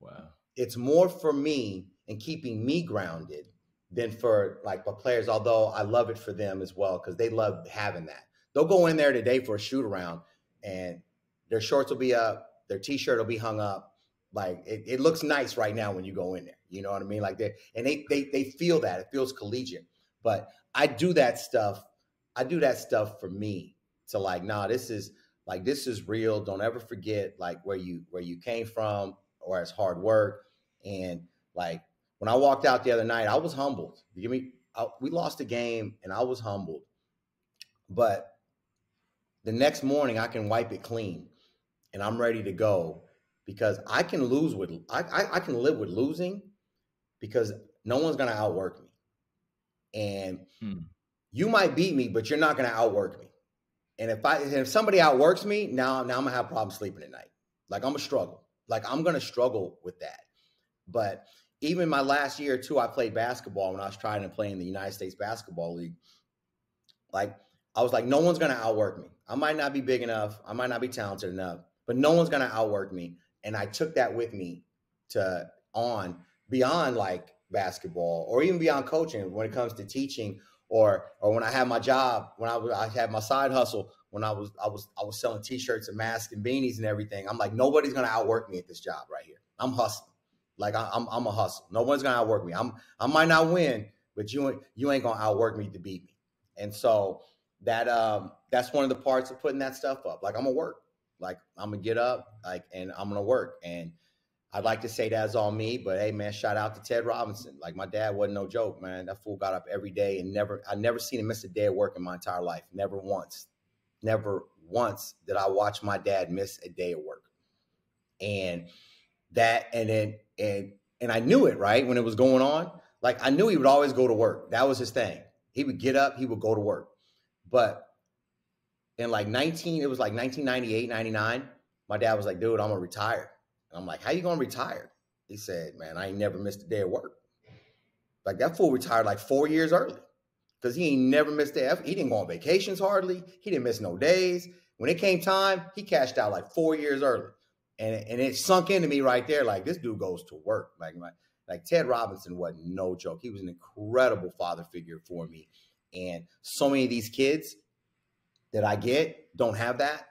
B: Wow.
A: It's more for me and keeping me grounded than for like the players. Although I love it for them as well because they love having that. They'll go in there today for a shoot around, and their shorts will be up, their t-shirt will be hung up. Like it, it looks nice right now when you go in there. You know what I mean? Like they and they they they feel that it feels collegiate. But I do that stuff I do that stuff for me to like, nah, this is like this is real. Don't ever forget like where you where you came from or it's hard work. And like when I walked out the other night, I was humbled. You me I, we lost a game and I was humbled. But the next morning I can wipe it clean and I'm ready to go because I can lose with I, I, I can live with losing because no one's gonna outwork me. And hmm you might beat me, but you're not going to outwork me. And if I if somebody outworks me, now now I'm gonna have problems sleeping at night. Like I'm gonna struggle. Like I'm gonna struggle with that. But even my last year or two, I played basketball when I was trying to play in the United States Basketball League. Like I was like, no one's gonna outwork me. I might not be big enough, I might not be talented enough, but no one's gonna outwork me. And I took that with me to on beyond like basketball or even beyond coaching when it comes to teaching or or when I had my job, when I was I had my side hustle, when I was I was I was selling t-shirts and masks and beanies and everything. I'm like, nobody's gonna outwork me at this job right here. I'm hustling. Like I, am I'm a hustle. No one's gonna outwork me. I'm I might not win, but you you ain't gonna outwork me to beat me. And so that um that's one of the parts of putting that stuff up. Like I'm gonna work. Like I'm gonna get up, like and I'm gonna work. And I'd like to say that's all me, but hey, man, shout out to Ted Robinson. Like my dad wasn't no joke, man. That fool got up every day and never, I never seen him miss a day of work in my entire life. Never once, never once did I watch my dad miss a day of work. And that, and then, and, and I knew it right when it was going on. Like I knew he would always go to work. That was his thing. He would get up, he would go to work. But in like 19, it was like 1998, 99, my dad was like, dude, I'm gonna retire. And I'm like, how you gonna retire? He said, man, I ain't never missed a day of work. Like that fool retired like four years early because he ain't never missed a. He didn't go on vacations hardly. He didn't miss no days. When it came time, he cashed out like four years early. And, and it sunk into me right there, like this dude goes to work. Like my, like Ted Robinson wasn't no joke. He was an incredible father figure for me. And so many of these kids that I get don't have that.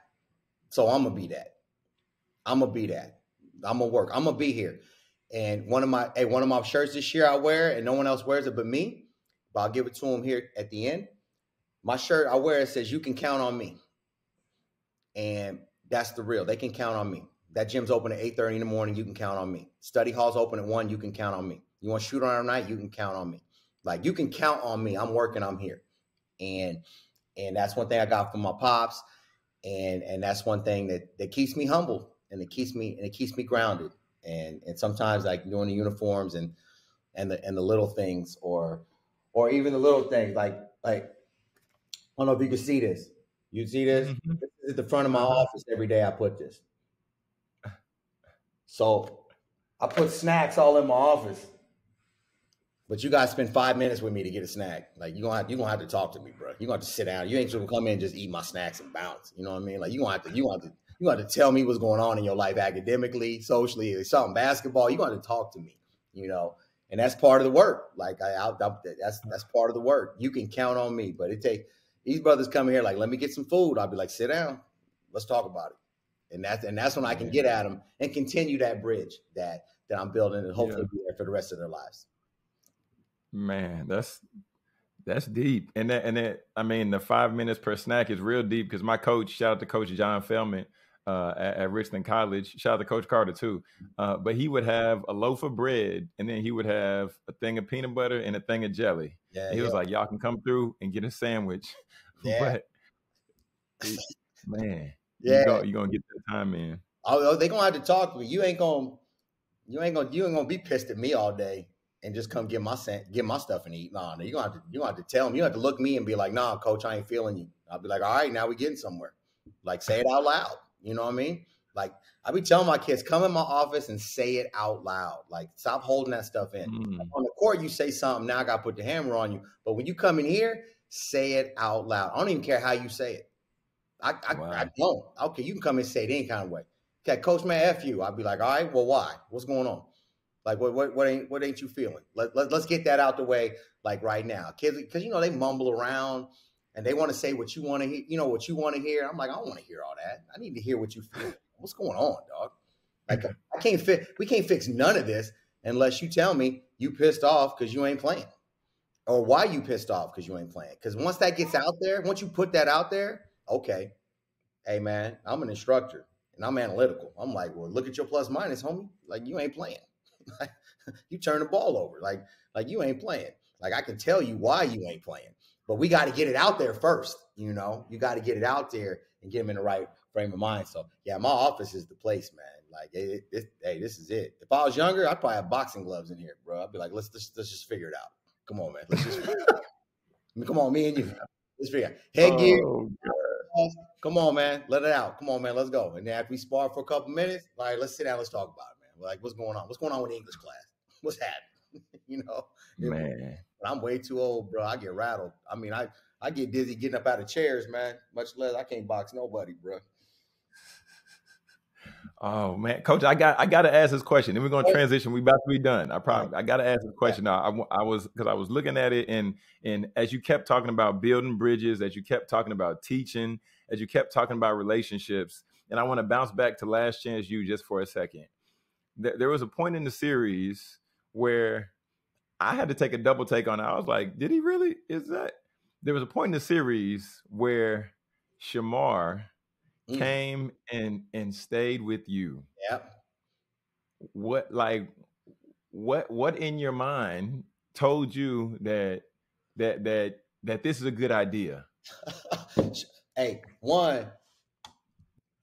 A: So I'm gonna be that. I'm gonna be that. I'm gonna work. I'm gonna be here. And one of my hey, one of my shirts this year I wear, and no one else wears it but me. But I'll give it to him here at the end. My shirt I wear it says "You can count on me," and that's the real. They can count on me. That gym's open at eight thirty in the morning. You can count on me. Study hall's open at one. You can count on me. You want to shoot on our night? You can count on me. Like you can count on me. I'm working. I'm here, and and that's one thing I got from my pops, and and that's one thing that that keeps me humble and it keeps me and it keeps me grounded. And and sometimes like doing the uniforms and and the and the little things or or even the little things like like I don't know if you can see this. You see this? Mm-hmm. This is at the front of my office every day. I put this. So I put snacks all in my office. But you guys spend five minutes with me to get a snack. Like you gonna have, you gonna have to talk to me, bro. You gonna have to sit down. You ain't just gonna come in and just eat my snacks and bounce. You know what I mean? Like you gonna have to you gonna have to you got to tell me what's going on in your life academically, socially, something basketball. You gonna have to talk to me, you know, and that's part of the work. Like I, I, I, that's that's part of the work. You can count on me, but it take these brothers come here like, let me get some food. I'll be like, sit down, let's talk about it, and that's and that's when I can get at them and continue that bridge that that I'm building and hopefully yeah. be there for the rest of their lives.
B: Man, that's that's deep, and that and that I mean the five minutes per snack is real deep because my coach, shout out to Coach John Feldman uh, at, at, Richland College. Shout out to Coach Carter too. Uh, but he would have a loaf of bread, and then he would have a thing of peanut butter and a thing of jelly. Yeah, he yeah. was like, "Y'all can come through and get a sandwich." Yeah. but man, yeah, you're gonna, gonna get that time in.
A: Oh, they're gonna have to talk to me. You ain't gonna, you ain't gonna, you ain't gonna be pissed at me all day and just come get my get my stuff and eat. Nah, no, you gonna have to, you gonna have to tell them. You have to look me and be like, "Nah, coach, I ain't feeling you." I'll be like, "All right, now we getting somewhere." Like, say it out loud. You know what I mean? Like I be telling my kids, come in my office and say it out loud. Like stop holding that stuff in. Mm. On the court, you say something. Now I got to put the hammer on you. But when you come in here, say it out loud. I don't even care how you say it. I I, wow. I don't. Okay, you can come and say it any kind of way. Okay, coach man, f you. I'd be like, all right, well, why? What's going on? Like, what what what ain't what ain't you feeling? Let, let let's get that out the way, like right now, kids, because you know they mumble around and they want to say what you want to hear, you know, what you want to hear. I'm like, I don't want to hear all that. I need to hear what you feel. What's going on, dog? Like, mm-hmm. I can't fit. We can't fix none of this unless you tell me you pissed off because you ain't playing, or why you pissed off because you ain't playing. Because once that gets out there, once you put that out there, okay, hey man, I'm an instructor and I'm analytical. I'm like, well, look at your plus minus, homie. Like you ain't playing. you turn the ball over. Like, like you ain't playing. Like I can tell you why you ain't playing but we got to get it out there first. You know, you got to get it out there and get them in the right frame of mind. So yeah, my office is the place, man. Like, it, it, hey, this is it. If I was younger, I'd probably have boxing gloves in here, bro. I'd be like, let's let's, let's just figure it out. Come on, man. Let's just. Come on, me and you. Let's figure it out. Headgear. Oh, come on, man. Let it out. Come on, man. Let's go. And then after we spar for a couple minutes, all right, let's sit down. Let's talk about it, like, what's going on? What's going on with English class? What's happening? you know,
B: man.
A: I'm way too old, bro. I get rattled. I mean, I I get dizzy getting up out of chairs, man. Much less I can't box nobody, bro.
B: Oh man, coach, I got I got to ask this question. Then we're gonna oh. transition. We about to be done. I promise. I got to ask this question now. I, I was because I was looking at it, and and as you kept talking about building bridges, as you kept talking about teaching, as you kept talking about relationships, and I want to bounce back to Last Chance U just for a second. There, there was a point in the series where I had to take a double take on it. I was like, did he really? Is that? There was a point in the series where Shemar mm. came and and stayed with you.
A: Yep.
B: what like what what in your mind told you that that that that this is a good idea?
A: hey, one,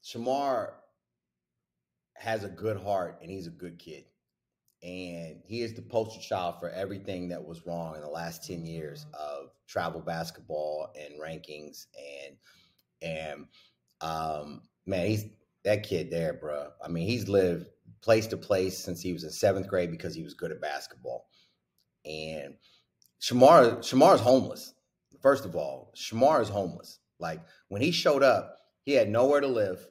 A: Shemar has a good heart and he's a good kid. And he is the poster child for everything that was wrong in the last 10 years of travel basketball and rankings and and um man, he's that kid there, bro. I mean, he's lived place to place since he was in seventh grade because he was good at basketball. And Shemar Shemar is homeless. First of all, Shemar is homeless. Like when he showed up, he had nowhere to live,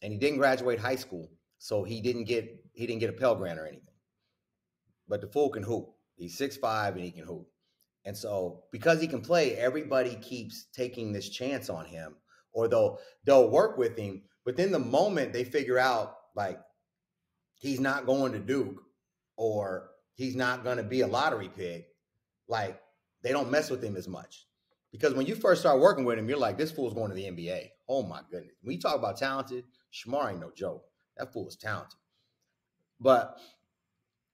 A: and he didn't graduate high school, so he didn't get he didn't get a Pell Grant or anything. But the fool can hoop. He's six five and he can hoop. And so because he can play, everybody keeps taking this chance on him, or they'll they'll work with him. But then the moment they figure out like he's not going to Duke or he's not going to be a lottery pick, like they don't mess with him as much. Because when you first start working with him, you're like, this fool's going to the NBA. Oh my goodness. When you talk about talented, Shemar ain't no joke. That fool is talented. But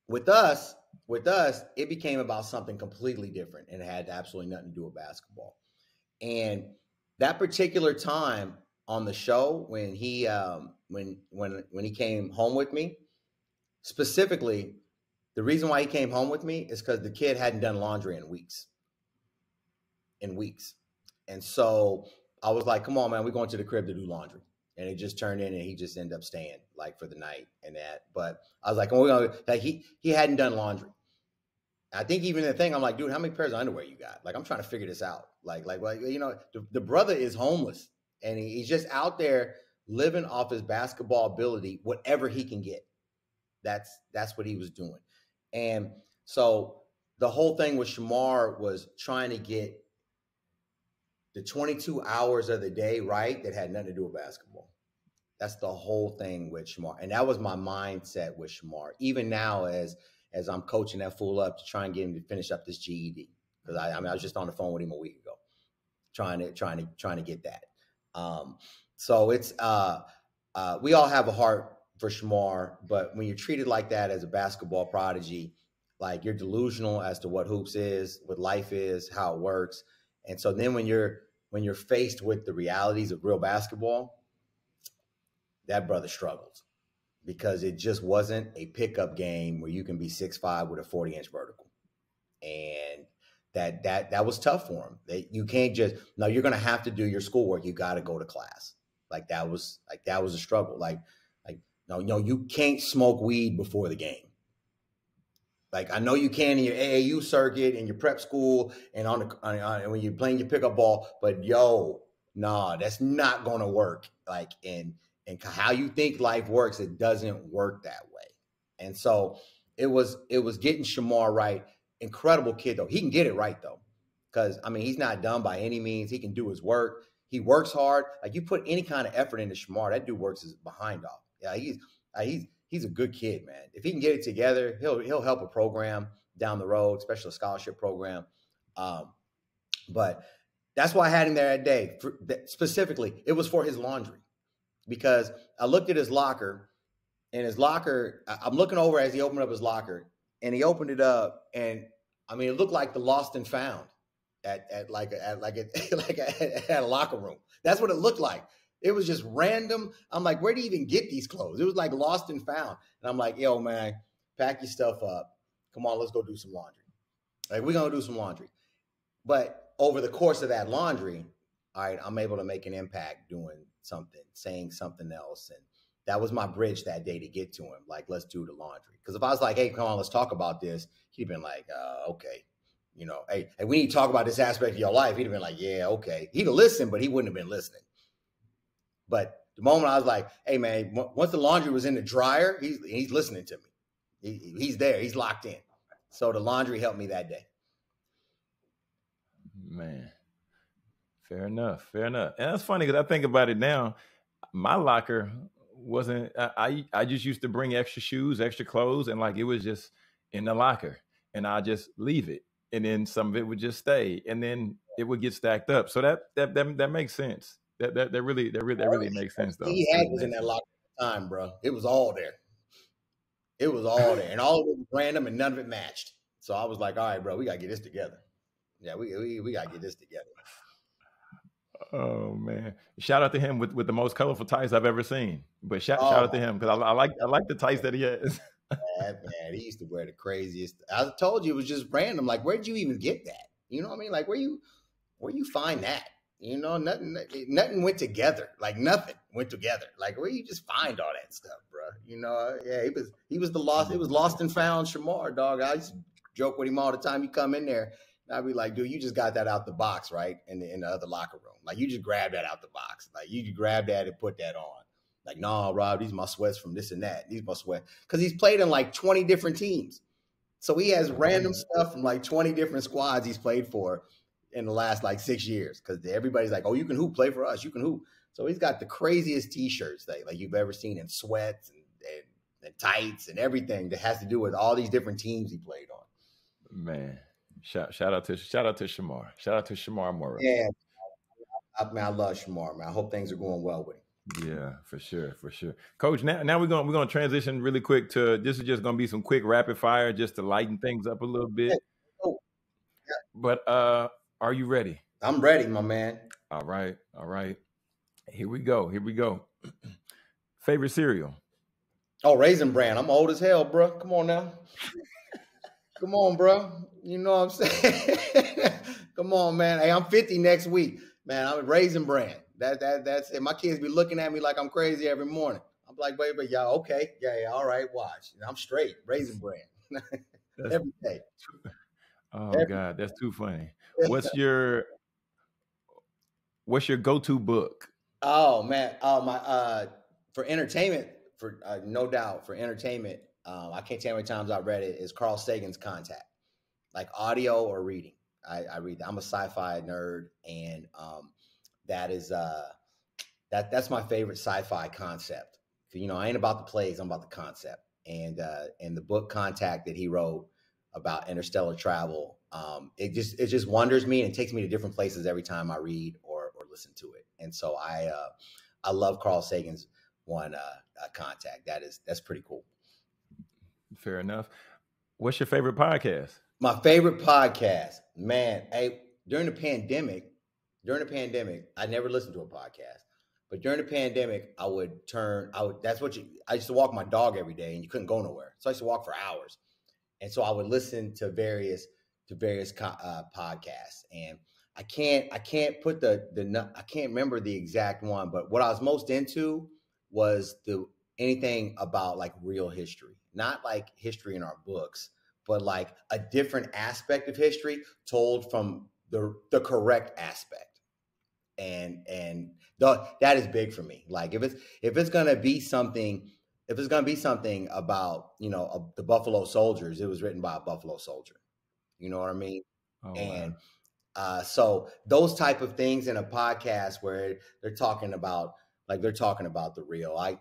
A: with us, with us, it became about something completely different and it had absolutely nothing to do with basketball. And that particular time on the show when he um, when when when he came home with me, specifically, the reason why he came home with me is because the kid hadn't done laundry in weeks in weeks. And so I was like, come on, man, we're going to the crib to do laundry. And it just turned in and he just ended up staying like for the night and that. But I was like, oh, like he he hadn't done laundry. I think even the thing, I'm like, dude, how many pairs of underwear you got? Like, I'm trying to figure this out. Like, like, like, you know, the, the brother is homeless and he, he's just out there living off his basketball ability, whatever he can get. That's that's what he was doing. And so the whole thing with Shemar was trying to get the 22 hours of the day right that had nothing to do with basketball. That's the whole thing with Shemar. And that was my mindset with Shemar. Even now, as as I'm coaching that fool up to try and get him to finish up this GED. Because I, I mean I was just on the phone with him a week ago, trying to trying to trying to get that. Um, so it's uh, uh, we all have a heart for Shemar, but when you're treated like that as a basketball prodigy, like you're delusional as to what hoops is, what life is, how it works. And so then when you're when you're faced with the realities of real basketball, that brother struggles because it just wasn't a pickup game where you can be six five with a 40 inch vertical. And that that that was tough for him. That you can't just no, you're gonna have to do your schoolwork. You gotta go to class. Like that was like that was a struggle. Like like no, no, you can't smoke weed before the game. Like I know you can in your AAU circuit in your prep school and on the on, on, when you're playing your pickup ball, but yo, nah, that's not gonna work. Like and and how you think life works, it doesn't work that way. And so it was it was getting Shemar right. Incredible kid though. He can get it right though, because I mean he's not dumb by any means. He can do his work. He works hard. Like you put any kind of effort into Shemar, that dude works his behind off. Yeah, he's he's he's a good kid, man. If he can get it together, he'll he'll help a program down the road, especially a scholarship program. Um, but that's why I had him there that day. For, specifically, it was for his laundry because I looked at his locker, and his locker. I'm looking over as he opened up his locker, and he opened it up, and I mean, it looked like the lost and found at, at like a, at like a, like a, at a locker room. That's what it looked like. It was just random. I'm like, where do you even get these clothes? It was like lost and found. And I'm like, yo, man, pack your stuff up. Come on, let's go do some laundry. Like, we're gonna do some laundry. But over the course of that laundry, all right, I'm able to make an impact doing something, saying something else. And that was my bridge that day to get to him. Like, let's do the laundry. Because if I was like, hey, come on, let's talk about this, he'd been like, uh, okay. You know, hey, hey, we need to talk about this aspect of your life. He'd have been like, yeah, okay. He'd have listened, but he wouldn't have been listening. But the moment I was like, "Hey, man," once the laundry was in the dryer, he's he's listening to me. He, he's there. He's locked in. So the laundry helped me that day.
B: Man, fair enough. Fair enough. And that's funny because I think about it now. My locker wasn't. I I just used to bring extra shoes, extra clothes, and like it was just in the locker, and I just leave it, and then some of it would just stay, and then it would get stacked up. So that that that, that makes sense. That that, that really that really that really makes sense though.
A: He had was in that locker time, bro. It was all there. It was all there, and all of it was random, and none of it matched. So I was like, all right, bro, we gotta get this together. Yeah, we we, we gotta get this together.
B: Oh man! Shout out to him with, with the most colorful tights I've ever seen. But shout, oh, shout out oh. to him because I, I, like I like the tights that he has.
A: man, man, he used to wear the craziest. I told you it was just random. Like, where'd you even get that? You know what I mean? Like, where you where you find that? You know, nothing nothing went together. Like nothing went together. Like where you just find all that stuff, bro? You know, yeah, he was he was the lost. It was lost and found Shemar, dog. I used to joke with him all the time. You come in there I'd be like, dude, you just got that out the box, right? In the in the other locker room. Like you just grabbed that out the box. Like you just grab that and put that on. Like, nah, Rob, these my sweats from this and that. These my sweat. Because he's played in like 20 different teams. So he has random stuff from like 20 different squads he's played for in the last like six years. Because everybody's like, oh, you can hoop, play for us. You can hoop. So he's got the craziest t-shirts that like you've ever seen in sweats and, and, and tights and everything that has to do with all these different teams he played on.
B: Man. Shout shout out to shout out to Shemar. Shout out to Shemar Morris.
A: Yeah, I, man, I love Shemar. Man, I hope things are going well with him.
B: Yeah, for sure, for sure. Coach, now now we're gonna we're gonna transition really quick to this is just gonna be some quick rapid fire just to lighten things up a little bit. Oh. But uh are you ready?
A: I'm ready, my man.
B: All right, all right. Here we go. Here we go. Favorite cereal?
A: Oh, Raisin Bran. I'm old as hell, bro. Come on now. Come on, bro. You know what I'm saying? Come on, man. Hey, I'm 50 next week. Man, I'm Raisin Bran. That that that's it. My kids be looking at me like I'm crazy every morning. I'm like, wait, but y'all okay? Yeah, yeah, all right, watch. I'm straight. Raisin Bran. every day.
B: Oh every God, that's too funny. What's your what's your go-to book?
A: Oh man, oh my uh for entertainment, for uh, no doubt for entertainment, um, I can't tell how many times I've read it. Is Carl Sagan's Contact, like audio or reading? I, I read that. I'm a sci-fi nerd, and um, that is uh, that that's my favorite sci-fi concept. You know, I ain't about the plays. I'm about the concept. And uh, and the book Contact that he wrote about interstellar travel, um, it just it just wonders me and it takes me to different places every time I read or or listen to it. And so I uh, I love Carl Sagan's one uh, uh, Contact. That is that's pretty cool.
B: Fair enough. What's your favorite podcast?
A: My favorite podcast, man. Hey, during the pandemic, during the pandemic, I never listened to a podcast. But during the pandemic, I would turn. I would. That's what you. I used to walk my dog every day, and you couldn't go nowhere. So I used to walk for hours, and so I would listen to various to various uh, podcasts. And I can't. I can't put the the. I can't remember the exact one, but what I was most into was the anything about like real history not like history in our books, but like a different aspect of history told from the the correct aspect. And and the, that is big for me. Like if it's if it's gonna be something, if it's gonna be something about you know the Buffalo Soldiers, it was written by a Buffalo soldier. You know what I mean? Oh, and uh, so those type of things in a podcast where they're talking about like they're talking about the real. I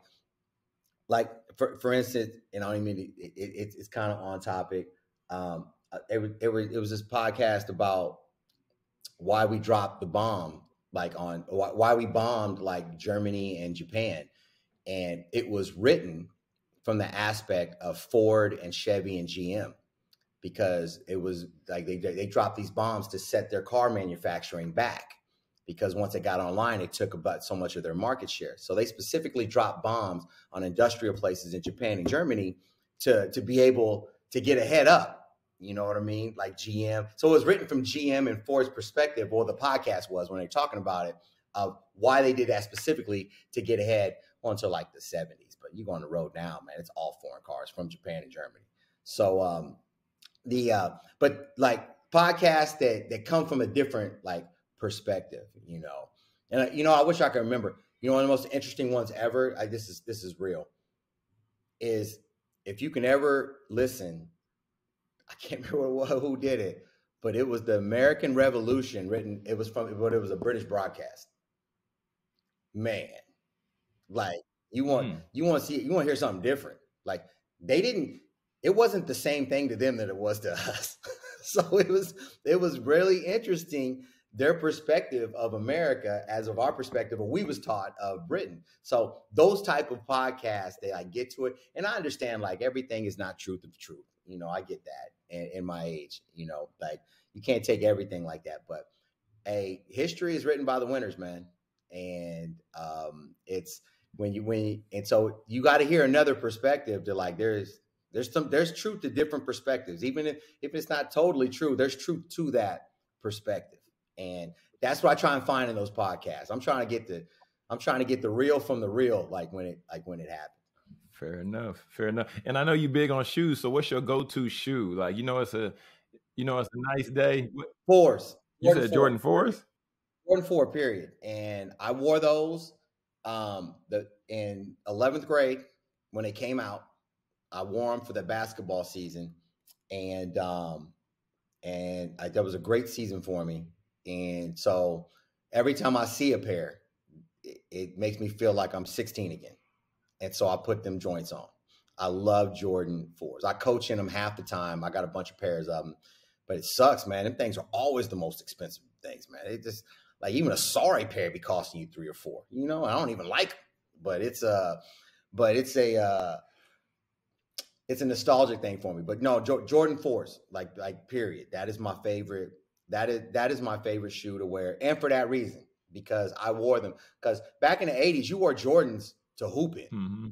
A: like for for instance, and I don't mean it, it, it's it's kind of on topic. Um, uh, it was it was it was this podcast about why we dropped the bomb, like on why, why we bombed like Germany and Japan, and it was written from the aspect of Ford and Chevy and GM because it was like they they dropped these bombs to set their car manufacturing back because once it got online, it took about so much of their market share. So they specifically dropped bombs on industrial places in Japan and Germany to, to be able to get ahead up. You know what I mean? Like GM. So it was written from GM and Ford's perspective, or the podcast was when they're talking about it, of why they did that specifically to get ahead onto like the 70s. But you go on the road now, man, it's all foreign cars from Japan and Germany. So um the uh but like podcasts that that come from a different like perspective, you know. And you know, I wish I could remember. You know, one of the most interesting ones ever. I, this is this is real. Is if you can ever listen, I can't remember who did it, but it was the American Revolution written. It was from, but it was a British broadcast. Man, like you want hmm. you want to see you want to hear something different. Like they didn't. It wasn't the same thing to them that it was to us. so it was it was really interesting their perspective of America as of our perspective, or we was taught of Britain. So those type of podcasts, they like get to it, and I understand like everything is not truth of truth. You know, I get that in, in my age. You know, like you can't take everything like that, but a history is written by the winners, man, and um, it's when you when and so you got to hear another perspective to like there's there's some there's truth to different perspectives. Even if, if it's not totally true there's truth to that perspective. And that's what i try and find in those podcasts. I'm trying to get the i'm trying to get the real from the real like when it like when it happens.
B: Fair enough fair enough. And i know you big on shoes so what's your go-to shoe? Like you know it's a you know it's a nice day.
A: Fours.
B: You said jordan fours?
A: Jordan four period. And i wore those um, the in 11th grade when they came out, I wore them for the basketball season, and um, and I, that was a great season for me. And so every time I see a pair, it, it makes me feel like I'm 16 again. And so I put them joints on. I love Jordan fours. I coach in them half the time. I got a bunch of pairs of them, but it sucks, man. Them things are always the most expensive things, man. It just like even a sorry pair be costing you three or four. You know, I don't even like them, but it's a, but it's a, uh, it's a nostalgic thing for me. But no, jo- Jordan fours, like like period. That is my favorite. That is that is my favorite shoe to wear, and for that reason, because I wore them. Because back in the '80s, you wore Jordans to hooping. Mm-hmm.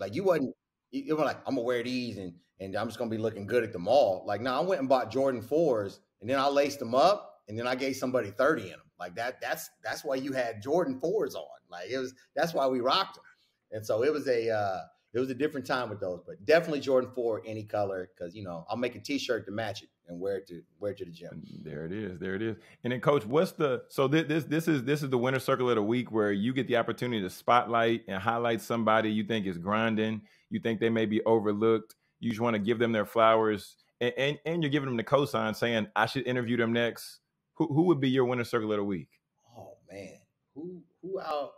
A: Like you wasn't. You were like, I'm gonna wear these, and and I'm just gonna be looking good at the mall. Like, no, I went and bought Jordan fours, and then I laced them up, and then I gave somebody 30 in them. Like that, that's that's why you had Jordan fours on. Like it was that's why we rocked them. And so it was a uh it was a different time with those, but definitely Jordan four any color because you know I'll make a T-shirt to match it and wear it to wear it to the gym.
B: There it is, there it is. And then, Coach, what's the so this this this is this is the winner circle of the week where you get the opportunity to spotlight and highlight somebody you think is grinding, you think they may be overlooked, you just want to give them their flowers, and and, and you're giving them the cosign saying I should interview them next who who would be your winner circle of the week?
A: Oh man, who who out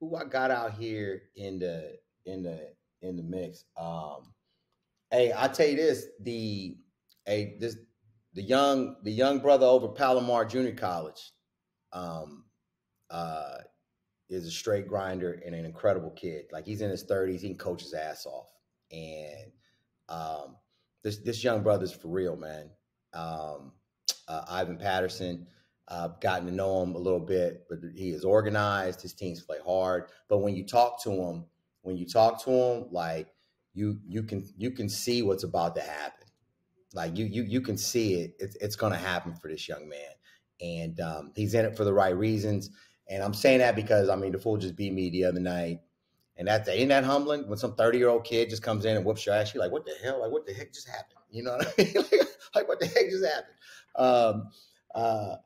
A: who I got out here in the in the in the mix. Um, hey, I tell you this: the hey this the young the young brother over Palomar Junior College, um, uh, is a straight grinder and an incredible kid. Like he's in his thirties, he can coach his ass off, and um, this this young brother's for real, man. Um, uh, Ivan Patterson. I've gotten to know him a little bit, but he is organized. His teams play hard. But when you talk to him, when you talk to him, like you you can you can see what's about to happen. Like you you you can see it. It's it's going to happen for this young man, and um, he's in it for the right reasons. And I'm saying that because I mean the fool just beat me the other night, and that's ain't that humbling when some 30 year old kid just comes in and whoops your ass. You're like, what the hell? Like what the heck just happened? You know what I mean? like what the heck just happened? Um, uh,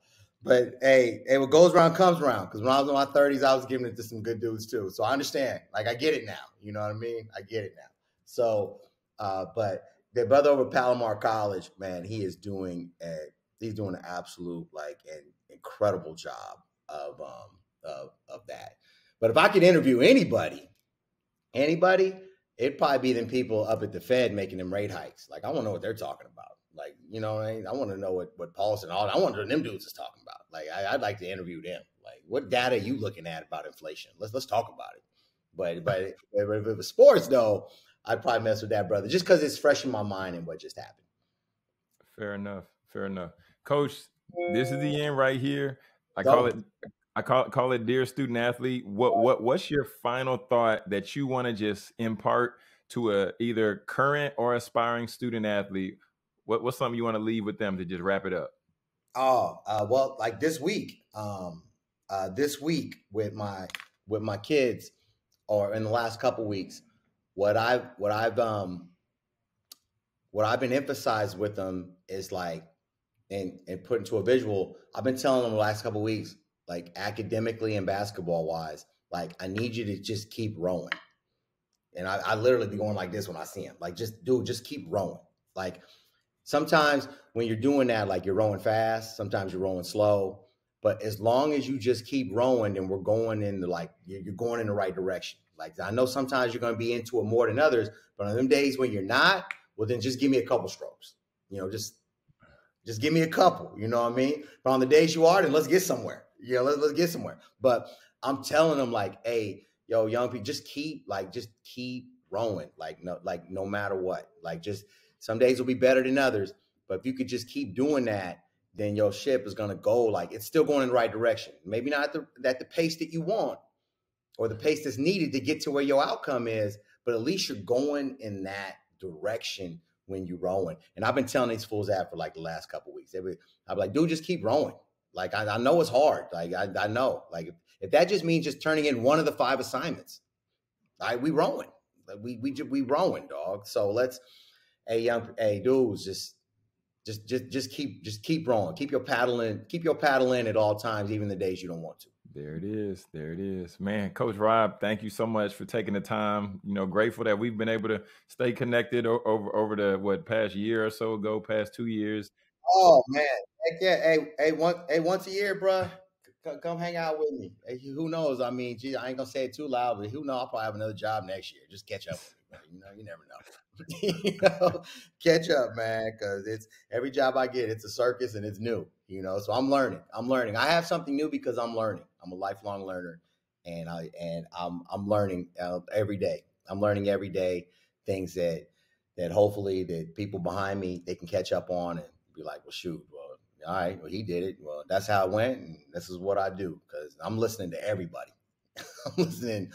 A: but hey, hey, what goes around comes around. Because when I was in my 30s, I was giving it to some good dudes too. So I understand. Like I get it now. You know what I mean? I get it now. So, uh, but the brother over Palomar College, man, he is doing a he's doing an absolute like an incredible job of um of of that. But if I could interview anybody, anybody, it'd probably be them people up at the Fed making them rate hikes. Like I want to know what they're talking about. Like, you know, I, mean? I want to know what what Paulson, all I want to know them dudes is talking about. Like, I, would like to interview them. Like, what data are you looking at about inflation? Let's let's talk about it. But but if it was sports though, I'd probably mess with that brother just because it's fresh in my mind and what just happened.
B: Fair enough. Fair enough, Coach. This is the mm. end right here. I call it. I call it, call it dear student athlete. What what what's your final thought that you want to just impart to a either current or aspiring student athlete what, what's something you want to leave with them to just wrap it up?
A: Oh, uh, well, like this week, um, uh, this week with my with my kids, or in the last couple weeks, what I've what I've um what I've been emphasized with them is like and and put into a visual. I've been telling them the last couple weeks, like academically and basketball wise, like I need you to just keep rowing. And I, I literally be going like this when I see him, like just dude, just keep rowing. Like sometimes when you're doing that, like you're rowing fast, sometimes you're rowing slow. But as long as you just keep rowing and we're going in the like you're going in the right direction. Like I know sometimes you're going to be into it more than others, but on them days when you're not, well then just give me a couple strokes. You know, just Just give me a couple. You know what I mean? But on the days you are, then let's get somewhere. Yeah, let's let's get somewhere. But I'm telling them like, hey, yo, young people, just keep like just keep rowing. Like no, like no matter what. Like just some days will be better than others. But if you could just keep doing that, then your ship is gonna go like it's still going in the right direction. Maybe not at the at the pace that you want or the pace that's needed to get to where your outcome is, but at least you're going in that direction when you're rowing. And I've been telling these fools that for like the last couple weeks. They be, I'm like, dude, just keep rowing. Like I, I know it's hard. Like I, I know. Like if, if, that just means just turning in one of the five assignments, right? We rowing. Like we we we rowing, dog. So let's, hey young, hey dudes, just just just just keep just keep rowing. Keep your paddling. Keep your paddle in at all times, even the days you don't want to.
B: There it is. There it is. Man, Coach Rob, thank you so much for taking the time. You know, grateful that we've been able to stay connected over over the what past year or so ago, past two years.
A: Oh man, Heck yeah. Hey, hey, one, hey, once a year, bro, come, hang out with me. Hey, who knows? I mean, gee, I ain't gonna say it too loud, but who knows? I'll probably have another job next year. Just catch up with me, You know, you never know. you know, catch up, man, because it's every job I get, it's a circus and it's new. You know, so I'm learning. I'm learning. I have something new because I'm learning. I'm a lifelong learner, and I and I'm I'm learning uh, every day. I'm learning every day things that that hopefully that people behind me they can catch up on and be like, well, shoot, well, all right, well, he did it. Well, that's how it went, and this is what I do because I'm listening to everybody. I'm listening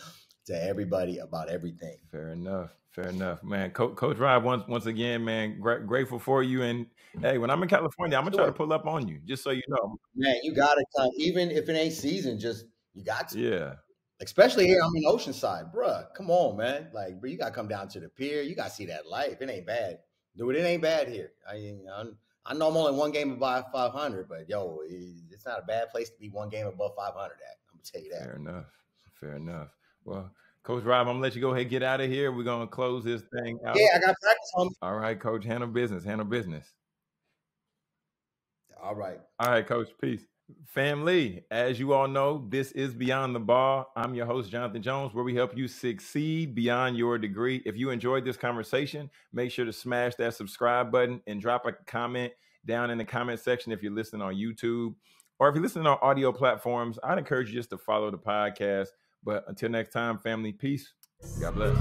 A: to everybody about everything.
B: Fair enough. Fair enough, man. Coach, Coach Rob, once once again, man, gra- grateful for you. And hey, when I'm in California, I'm gonna sure. try to pull up on you, just so you know.
A: Man, you gotta come, even if it ain't season. Just you got to.
B: Yeah.
A: Especially here, I'm in Oceanside, bruh. Come on, man. Like, bro, you gotta come down to the pier. You gotta see that life. It ain't bad, dude. It ain't bad here. I, I'm, I know I'm only one game above 500, but yo, it's not a bad place to be one game above 500 at. I'm gonna tell you that.
B: Fair enough. Fair enough. Well, Coach Rob, I'm gonna let you go ahead get out of here. We're gonna close this thing out.
A: Yeah, I got practice on.
B: All right, Coach. Handle business. Handle business.
A: All right.
B: All right, Coach. Peace. Family, as you all know, this is Beyond the Ball. I'm your host, Jonathan Jones, where we help you succeed beyond your degree. If you enjoyed this conversation, make sure to smash that subscribe button and drop a comment down in the comment section if you're listening on YouTube or if you're listening on audio platforms. I'd encourage you just to follow the podcast. But until next time, family, peace. God bless.